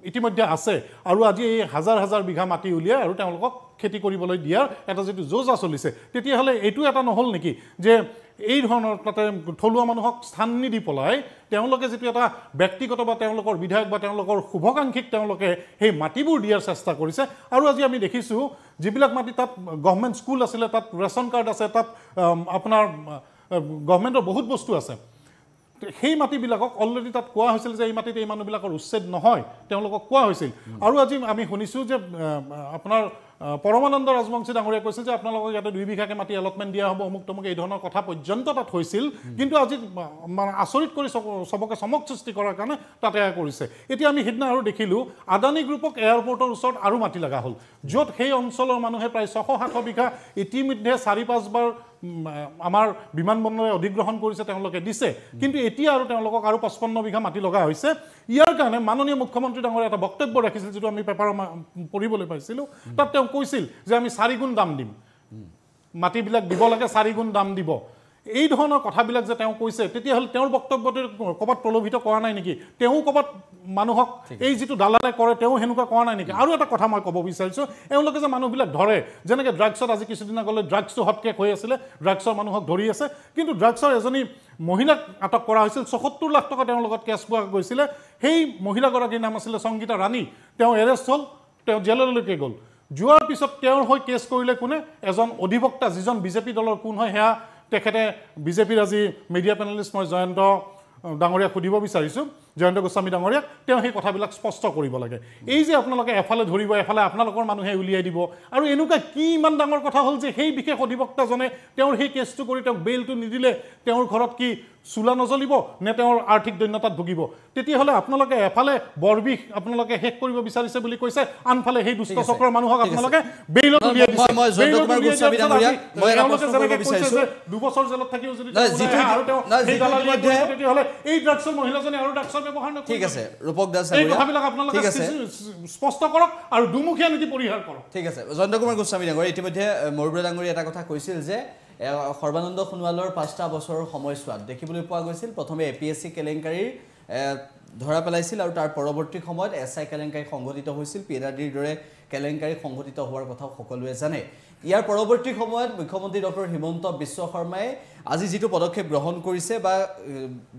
ইতিমধ্যে আছে। আৰু আজি এই হাজাৰ হাজাৰ বিঘা মাটি উলিয়াই আৰু তেওঁলোকক খেতি কৰিবলৈ দিয়াৰ এটা যিটো যোজা চলিছে তেতিয়াহ'লে এইটো এটা নহ'ল নেকি? যে এই ধৰণৰ তাতে থলুৱা মানুহক স্থান নিদি পেলাই তেওঁলোকে যিটো এটা ব্যক্তিগত বা তেওঁলোকৰ বিধায়ক বা তেওঁলোকৰ শুভাকাংক্ষীক তেওঁলোকে সেই মাটিবোৰ দিয়াৰ চেষ্টা কৰিছে। আৰু আজি আমি দেখিছোঁ যিবিলাক মাটি তাত গভমেণ্ট স্কুল আছিলে তাত ৰেচন কাৰ্ড আছে তাত আপোনাৰ গভমেণ্টৰ বহুত বস্তু আছে। সেই মাটিবিলাকক অলৰেডি তাত কোৱা হৈছিল যে এই মাটিত এই মানুহবিলাকৰ উচ্ছেদ নহয় তেওঁলোকক কোৱা হৈছিল। আৰু আজি আমি শুনিছোঁ যে আপোনাৰ পৰমানন্দ ৰাজবংশী ডাঙৰীয়াই কৈছিল যে আপোনালোকক ইয়াতে দুই বিঘাকৈ মাটি এলটমেণ্ট দিয়া হ'ব অমুক তমুক এই ধৰণৰ কথা পৰ্যন্ত তাত হৈছিল। কিন্তু আজি মানে আচৰিত কৰি চব- চবকে চমক সৃষ্টি কৰাৰ কাৰণে তাতে এয়া কৰিছে। এতিয়া আমি সিদিনা আৰু দেখিলোঁ আদানী গ্ৰুপক এয়াৰপৰ্টৰ ওচৰত আৰু মাটি লগা হ'ল। য'ত সেই অঞ্চলৰ মানুহে প্ৰায় ছশ সাতশ বিঘা ইতিমধ্যে চাৰি পাঁচবাৰ আমাৰ বিমানবন্দৰে অধিগ্ৰহণ কৰিছে তেওঁলোকে দিছে। কিন্তু এতিয়া আৰু তেওঁলোকক আৰু পঁচপন্ন বিঘা মাটি লগা হৈছে। ইয়াৰ কাৰণে মাননীয় মুখ্যমন্ত্ৰী ডাঙৰে এটা বক্তব্য ৰাখিছিল যিটো আমি পেপাৰৰ মা- পঢ়িবলৈ পাইছিলোঁ। তাত তেওঁ কৈছিল যে আমি চাৰিগুণ দাম দিম। মাটিবিলাক দিব লাগে চাৰিগুণ দাম দিব। এই ধৰণৰ কথাবিলাক যে তেওঁ কৈছে তেতিয়াহ'লে তেওঁৰ বক্তব্যটো ক'ৰবাত প্ৰলোভিত কৰা নাই নেকি? তেওঁ ক'ৰবাত মানুহক এই যিটো দালালে কৰে তেওঁ সেনেকুৱা কৰা নাই নেকি? আৰু এটা কথা মই ক'ব বিচাৰিছোঁ এওঁলোকে যে মানুহবিলাক ধৰে যেনেকৈ ড্ৰাগছত আজি কিছুদিন আগলৈ ড্ৰাগছটো হটকেক হৈ আছিলে ড্ৰাগছৰ মানুহক ধৰি আছে কিন্তু ড্ৰাগছৰ এজনী মহিলাক আটক কৰা হৈছিল ছসত্তৰ লাখ টকা তেওঁৰ লগত কেছ পোৱা গৈছিলে সেই মহিলাগৰাকীৰ নাম আছিলে সংগীতা ৰাণী তেওঁ এৰেষ্ট হ'ল তেওঁ জেললৈকে গ'ল। যোৱাৰ পিছত তেওঁৰ হৈ কেছ কৰিলে কোনে? এজন অধিবক্তা যিজন বিজেপি দলৰ কোন হয় সেয়া তেখেতে বিজেপিৰ আজি মিডিয়া পেনেলিষ্ট মই জয়ন্ত ডাঙৰীয়াক সুধিব বিচাৰিছোঁ। জয়ন্ত গোস্বামী ডাঙৰীয়াক তেওঁ সেই কথাবিলাক স্পষ্ট কৰিব লাগে। এই যে আপোনালোকে এফালে ধৰিব এফালে আপোনালোকৰ মানুহে উলিয়াই দিব আৰু এনেকুৱা কি ইমান ডাঙৰ কথা হ'ল যে সেই বিশেষ অধিবক্তাজনে তেওঁৰ সেই কেছটো কৰি তেওঁক বেইলটো নিদিলে তেওঁৰ ঘৰত কি চোলা নজ্বলিব নে তেওঁৰ আৰ্থিক দৈন্যতাত ভুগিব? তেতিয়াহ'লে আপোনালোকে এফালে বৰবিষ আপোনালোকে শেষ কৰিব বিচাৰিছে বুলি কৈছে আনফালে সেই দুষ্ট চক্ৰৰ মানুহক। আপোনালোকে বেইলত উলিয়াই দিছে। দুবছৰ জেলত থাকিও যদি আৰু তেওঁ তেতিয়াহ'লে এই ড্ৰাগছৰ মহিলাজনে আৰু ড্ৰাগছৰ ব্যৱহাৰ নকৰিব। ঠিক আছে ৰূপক দাস এই কথাবিলাক আপোনালোকে স্পষ্ট কৰক আৰু দুমুখীয়া নীতি পৰিহাৰ কৰক। ঠিক আছে জয়ন্ত কুমাৰ গোস্বামী ডাঙৰীয়া ইতিমধ্যে আহ, মৰুবৰা ডাঙৰীয়া এটা কথা কৈছিল যে সৰ্বানন্দ সোণোৱালৰ পাঁচটা বছৰৰ সময়ছোৱাত দেখিবলৈ পোৱা গৈছিল। প্ৰথমে এ পি এছ চি কেলেংকাৰীৰ ধৰা পেলাইছিল আৰু তাৰ পৰৱৰ্তী সময়ত এছ আই কেলেংকাৰী সংঘটিত হৈছিল। পি এড আৰ দৰে কেলেংকাৰী সংঘটিত হোৱাৰ কথাও সকলোৱে জানে। ইয়াৰ পৰৱৰ্তী সময়ত মুখ্যমন্ত্ৰী ডক্টৰ হিমন্ত বিশ্ব শৰ্মাই আজি যিটো পদক্ষেপ গ্ৰহণ কৰিছে বা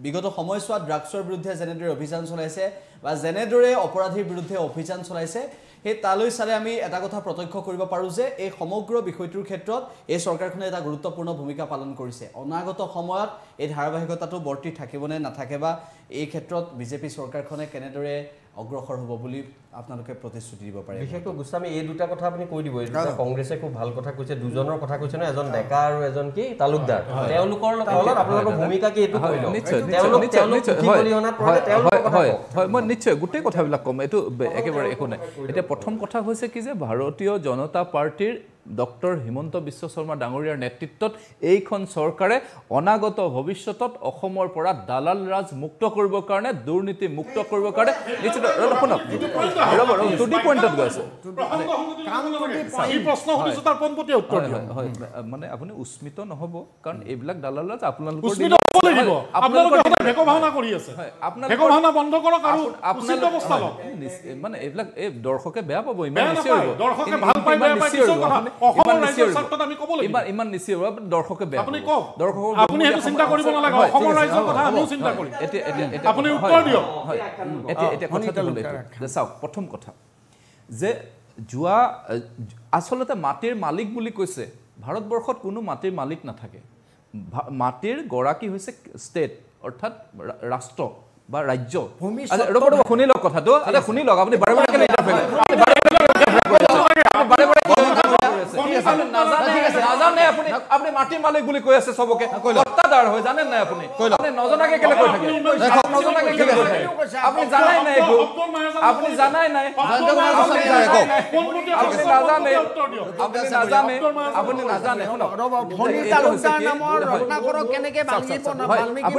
বিগত সময়ছোৱাত ড্ৰাগছৰ বিৰুদ্ধে যেনেদৰে অভিযান চলাইছে বা যেনেদৰে অপৰাধীৰ বিৰুদ্ধে অভিযান চলাইছে সেই তালৈ চালে আমি এটা কথা প্ৰত্যক্ষ কৰিব পাৰোঁ যে এই সমগ্ৰ বিষয়টোৰ ক্ষেত্ৰত এই চৰকাৰখনে এটা গুৰুত্বপূৰ্ণ ভূমিকা পালন কৰিছে। অনাগত সময়ত এই ধাৰাবাহিকতাটো বৰ্তি থাকিবনে নাথাকে বা এই ক্ষেত্ৰত বিজেপি চৰকাৰখনে কেনেদৰে অগ্ৰসৰ হ'ব বুলি আপোনালোকে প্ৰতিশ্ৰুতি দিব পাৰে। বিশেষকৈ গোস্বামী এই দুটা কথা আপুনি কৈ দিব এই দুটা কংগ্ৰেছে খুব ভাল কথা কৈছে দুজনৰ কথা কৈছে নহয় এজন ডেকা আৰু এজন কি তালুকদাৰ। তেওঁলোকৰ লগত আপোনালোকৰ ভূমিকা কি এইটো হয় মই নিশ্চয় গোটেই কথাবিলাক ক'ম এইটো একেবাৰে একো নাই। এতিয়া প্ৰথম কথা হৈছে কি যে ভাৰতীয় জনতা পাৰ্টীৰ ডক্টৰ হিমন্ত বিশ্ব শৰ্মা ডাঙৰীয়াৰ নেতৃত্বত এইখন চৰকাৰে অনাগত ভৱিষ্যতত অসমৰ পৰা দালাল ৰাজ মুক্ত কৰিবৰ কাৰণে দুৰ্নীতি মুক্ত কৰিবৰ কাৰণে নিশ্চিত। শুনক। ৰ'ব ৰ'ব টু দি পইণ্টত গৈ আছে। মানে আপুনি উস্মিত নহ'ব কাৰণ এইবিলাক দালাল ৰাজ আপোনালোকৰ মানে এইবিলাক এই দৰ্শকে বেয়া পাব ইমান ইমান- দৰ্শকে বেয়া আপুনি। কওক। দৰ্শকক আপুনি সেইটো চিন্তা কৰিব নালাগে। অসমৰ ৰাইজৰ কথা আমিও চিন্তা। কৰিম। আপুনি উত্তৰ দিয়ক। এতিয়া এতিয়া কথাটো যে চাওক প্ৰথম কথা। যে যোৱা আচলতে মাটিৰ মালিক বুলি কৈছে ভাৰতবৰ্ষত কোনো মাটিৰ মালিক নাথাকে। মাটিৰ গৰাকী হৈছে ষ্টেট অৰ্থাৎ ৰাষ্ট্ৰ বা ৰাজ্য। শুনি লওক কথাটো। শুনি লওক আপুনি বাৰে বাৰে কেলে interfere কৰে? আপুনি বাৰে বাৰে কেলে interfere কৰি আছে? আপুনি বাৰে বাৰে কেলে interfere কৰি আছে? আপুনি নাজানে- আপুনি আপুনি মাটিৰ মালিক বুলি কৈ আছে চবকে। সত্তাদাৰ হয় জানে নাই আপুনি? আপুনি নজনাকে কেলে কৈ থাকে? আপুনি নজনাকে কেলে কৈ থাকে? আপুনি জানাই নাই একো আপুনি জানাই নাই? আপুনি কওক। আপুনি নাজানে। আপুনি নাজানে। আপুনি নাজানে। শুনক?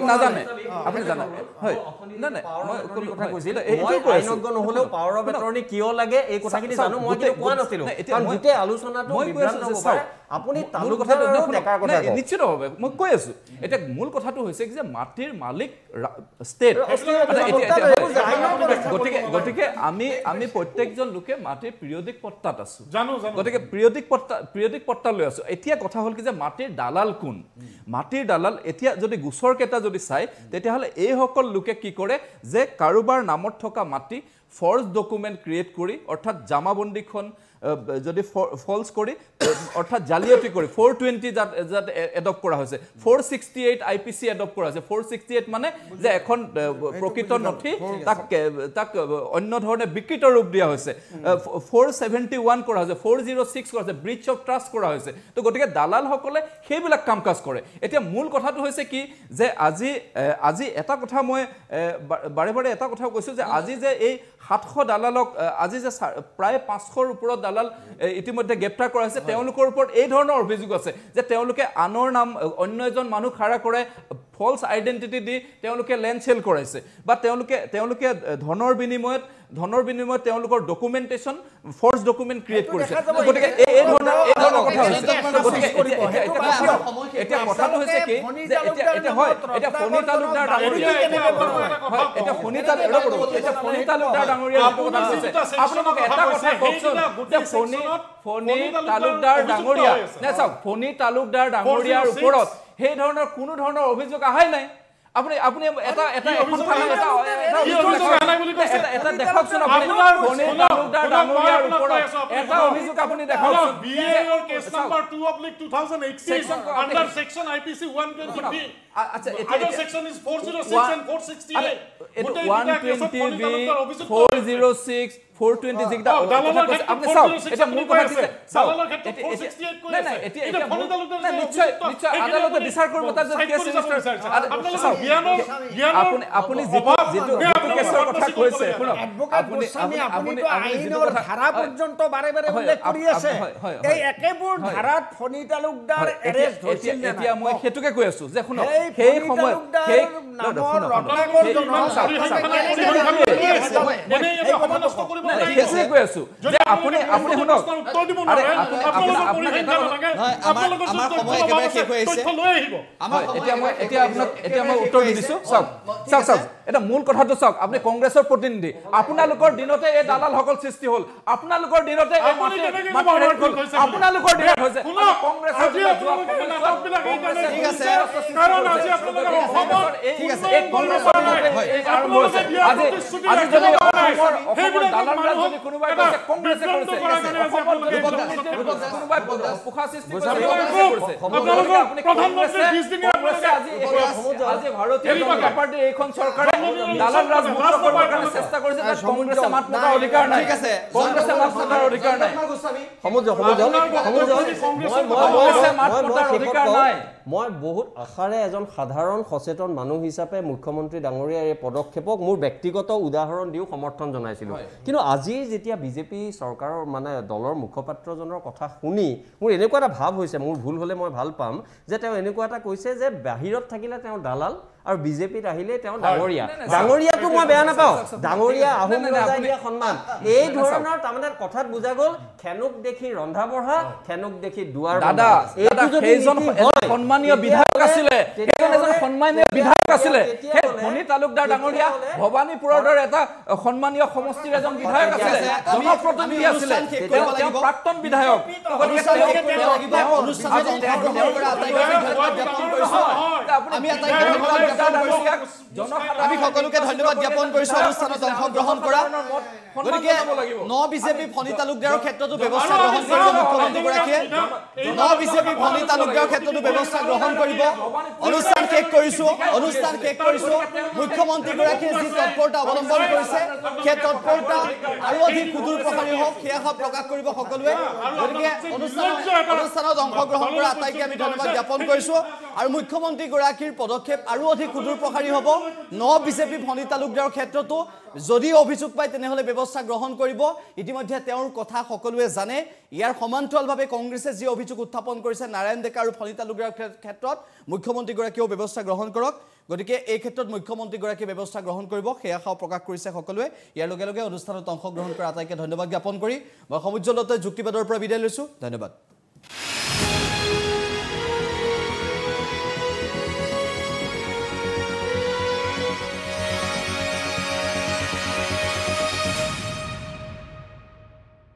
নাজানে। আপুনি জানে। হয়। নাই নাই। মই ক'লো- কথা হয়, কৈছিল। এই- মই এইটোৱে কৈ আছো। আইনজ্ঞ নহলেও পাৱাৰ অফ এটৰ্নি কিয় লাগে? এই কথাখিনি চাওক, জানো। মই গোটেই- কিন্তু কোৱা নাছিলো। নাই, এতিয়া কাৰণ মই- গোটেই আলোচনাটো বিভ্ৰান্ত আপুনি কওক। নিশ্চিতভাৱে মই কৈ আছো। এতিয়া মূল কথাটো হৈছে যে মাটিৰ মালিক ষ্টেট গতিকে গতিকে আমি আমি প্ৰত্যেকজন লোকে মাটিৰ পিৰিয়ডিক পট্টাত আছো। গতিকে পিৰিয়ডিক পট্টা পিৰিয়ডিক পট্টা লৈ আছো। এতিয়া কথা হ'ল কি যে মাটিৰ দালাল কোন? মাটিৰ দালাল এতিয়া যদি গোচৰ কেইটা যদি চাই তেতিয়াহ'লে এইসকল লোকে কি কৰে যে কাৰোবাৰ নামত থকা মাটি ফৰ্জ ডকুমেণ্ট ক্ৰিয়েট কৰি অৰ্থাৎ জামাবন্দীখন যদি ফলছ কৰি অৰ্থাৎ জালিয়াতি কৰি ফ'ৰ টুৱেণ্টি যাত যাত এডপ্ট কৰা হৈছে for sixty eight I P C adopt কৰা হৈছে ফ'ৰ ছিক্সটি এইট মানে যে এখন প্ৰকৃত নথি তাক তাক অন্য ধৰণে বিকৃত ৰূপ দিয়া হৈছে। ফ'ৰ ছেভেণ্টি ওৱান কৰা হৈছে ফ'ৰ জিৰ' ছিক্স কৰা হৈছে ব্ৰিচ অফ ট্ৰাষ্ট কৰা হৈছে। তো গতিকে দালালসকলে সেইবিলাক কাম কাজ কৰে। এতিয়া মূল কথাটো হৈছে কি যে আজি আজি এটা কথা মই বাৰে বাৰে এটা কথা কৈছোঁ যে আজি যে এই সাতশ দালালক আজি যে প্ৰায় পাঁচশৰ ওপৰত দালাল ইতিমধ্যে গ্ৰেপ্তাৰ কৰা হৈছে। তেওঁলোকৰ ওপৰত এই ধৰণৰ অভিযোগ আছে যে তেওঁলোকে আনৰ নাম অন্য এজন মানুহ খাৰা কৰে ফল্ছ আইডেণ্টিটি দি তেওঁলোকে লেণ্ড চেল কৰাইছে। বা তেওঁলোকে তেওঁলোকে ধনৰ বিনিময়ত ধনৰ বিনিময়ত তেওঁলোকৰ ডকুমেণ্টেশ্যন ফৰ্চ ডকুমেণ্ট ক্ৰিয়েট কৰিছে। গতিকে এই ধৰণৰ এই ধৰণৰ কথা হৈছে। গতিকে। এতিয়া- কথাটো- হৈছে কি ফণী যে এতিয়া এতিয়া হয় এতিয়া ফণী তালুকদাৰ ডাঙৰীয়া হয় এতিয়া ফণী এতিয়া ফণী তালুকদাৰ ডাঙৰীয়া কথা section আপোনালোকে এটা কথা কওকচোন যে ফণী ফণী তালুকদাৰ ডাঙৰীয়া। নে চাওক ফণী তালুকদাৰ ডাঙৰীয়াৰ 406 ওপৰত সেই ধৰণৰ কোনো ধৰণৰ অভিযোগ অহাই নাই। আপুনি আপুনি এটা এটা এখন থানা এটা এটা অভিযোগ দেখকচোন আপুনি। তালুকদাৰ ওপৰত এটা অভিযোগ আপুনি দেখকচোন বিএৰ কেছ 2 2018 আণ্ডাৰ আইপিসি 120 আচ্ছা, এতিয়া- Other এতিয়া- section is 406 One- and 468. এইটো গোটেই ওৱান কেইটা কেছত টুৱেণ্টি ফণী বি তালুকদাৰ অভিযুক্ত ফ'ৰ হৈছে। জিৰ' ছিক্স ফ'ৰ টুৱেণ্টি যিকেইটা অ, দালালৰ কথা কৈছে, ক্ষেত্ৰত আপুনি চাওক 406 এতিয়া মূল কথা কি যে চাওক দালালৰ ক্ষেত্ৰত এতিয়া- এতিয়া- 468 কৈ নাই আছে। নাই এতিয়া এতিয়া এতিয়া ফণী মূল- তালুকদাৰ নাই, যে নিশ্চয় অভিযুক্ত, নিশ্চয় সেইখিনি আদালতে আপুনি বিচাৰ কৰিব তাত যদি side কেছ কৰি যাব ৰেজিষ্টাৰ বিচাৰিছে। আদালত- আপোনালোকৰ চাওক, জ্ঞানৰ- জ্ঞানৰ আপুনি আপুনি যিটো অভাৱ যিটো নে যিটো আপোনালোকৰ কেছৰ কথা আত্মচিত কৈছে কৰিব শুনক এডভোকেট আপুনি গোস্বামী আপুনি আপুনি আপুনিতো আপুনি যিটো আইনৰ কথা ধাৰা হয়, পৰ্যন্ত বাৰে বাৰে হয়, উল্লেখ আপ- কৰি আপ- আছে হয়, হয়, এই হয়। একেবোৰ হয়। ধাৰাত ফণী তালুকদাৰ এতিয়া- এৰেষ্ট হৈছিল? মই সেইটোকে কৈ আছো যে শুনক সেই সময়ত সেই আপুনি আপুনি শুনক। এতিয়া মই একেবাৰে- এতিয়া আপোনাক এতিয়া মই একেবাৰে উত্তৰ হৈ দিছো। চাওক চাওক। চাওক। এটা মূল কথাটো চাওক আপুনি কংগ্ৰেছৰ প্ৰতিনিধি। আপোনালোকৰ দিনতে এই দালালসকল সৃষ্টি হ'ল। আপোনালোকৰ দিনতে? আপোনালোকৰ দিনত হৈছে ভাৰতীয় জনতা। পাৰ্টীৰ এইখন চৰকাৰে দালাল ৰাজ মুক্ত লাজ কৰিবৰ নাপায় কাৰণে কংগ্ৰেছে। চেষ্টা কৰিছে তাত সমুদ্ৰ- কংগ্ৰেছে মাত মতাৰ অধিকাৰ নাই ঠিক আছে কংগ্ৰেছে মাত মতাৰ অধিকাৰ নাই সমুদ্ৰ সমুদ্ৰ সমুদ্ৰ মই মই কংগ্ৰেছে মাত মই মই মতাৰ শেষত অধিকাৰ কওঁ, নাই। মই বহুত আশাৰে এজন সাধাৰণ সচেতন মানুহ হিচাপে মুখ্যমন্ত্ৰী ডাঙৰীয়াৰ এই পদক্ষেপক মোৰ ব্যক্তিগত উদাহৰণ দিও সমৰ্থন জনাইছিলোঁ কিন্তু আজি যেতিয়া বিজেপি চৰকাৰৰ মানে দলৰ মুখপাত্ৰজনৰ কথা শুনি মোৰ এনেকুৱা এটা ভাৱ হৈছে মোৰ ভুল হ'লে মই ভাল পাম যে তেওঁ এনেকুৱা এটা কৈছে যে বাহিৰত থাকিলে তেওঁ দালাল আৰু বিজেপিত আহিলে তেওঁ ডাঙৰীয়া। ডাঙৰীয়াটো মই বেয়া নাপাওঁ। ডাঙৰীয়া আহোম ৰজাই দিয়া সন্মান। এই ধৰণৰ তাৰমানে কথাত বুজা গ'ল খেনুক দেখি ৰন্ধা বঢ়া খেনুক দেখি দুৱাৰ দাদা হয়, সন্মানীয় বিধায়ক আছিলে। সন্মানীয় বিধায়ক আছিলে। সেই ধনী তালুকদাৰ ডাঙৰীয়া তেতিয়াহ'লে- ভৱানীপুৰৰ দৰে এটা সন্মানীয় সমষ্টিৰ এজন বিধায়ক আছিলে। জনপ্ৰতিনিধি আছিলে। তেওঁ। প্ৰাক্তন বিধায়ক। আমি সকলোকে ধন্যবাদ জ্ঞাপন কৰিছোঁ। অনুষ্ঠানত অংশগ্ৰহণ কৰা। গতিকে। ন বিজেপি ফণী তালুকদাৰৰ ক্ষেত্ৰতো ব্যৱস্থা গ্ৰহণ কৰিব মুখ্যমন্ত্ৰীগৰাকীয়ে ন বিজেপি ফণী তালুকদাৰৰ ক্ষেত্ৰতো ব্যৱস্থা গ্ৰহণ কৰিব। অনুষ্ঠান শেষ কৰিছোঁ অনুষ্ঠান শেষ কৰিছোঁ। মুখ্যমন্ত্ৰীগৰাকীয়ে যি তৎপৰতা অৱলম্বন কৰিছে সেই তৎপৰতা আৰু অধিক সুদূৰ প্ৰসাৰী হওক সেয়া সব প্ৰকাশ কৰিব সকলোৱে। গতিকে অনুষ্ঠানত অনুষ্ঠানত অংশগ্ৰহণ কৰা আটাইকে আমি ধন্যবাদ জ্ঞাপন কৰিছোঁ। আৰু মুখ্যমন্ত্ৰীগৰাকীৰ পদক্ষেপ আৰু অধিক সুদূৰ প্ৰসাৰী হ'ব। ন বিজেপি ফণী তালুকদাৰৰ ক্ষেত্ৰতো যদি অভিযোগ পায় তেনেহ'লে ব্যৱস্থা গ্ৰহণ কৰিব। ইতিমধ্যে তেওঁৰ কথা সকলোৱে জানে। ইয়াৰ সমান্তৰালভাৱে কংগ্ৰেছে যি অভিযোগ উত্থাপন কৰিছে নাৰায়ণ ডেকা আৰু ফণী তালুকদাৰৰ ক্ষে- ক্ষেত্ৰত মুখ্যমন্ত্ৰীগৰাকীয়েও ব্যৱস্থা গ্ৰহণ কৰক। গতিকে এই ক্ষেত্ৰত মুখ্যমন্ত্ৰীগৰাকীয়ে ব্যৱস্থা গ্ৰহণ কৰিব সেই আশাও প্ৰকাশ কৰিছে সকলোৱে। ইয়াৰ লগে লগে অনুষ্ঠানত অংশগ্ৰহণ কৰা আটাইকে ধন্যবাদ জ্ঞাপন কৰি মই সমুজ্জ্বলতে যুক্তিবাদৰ পৰা বিদায় লৈছোঁ। ধন্যবাদ।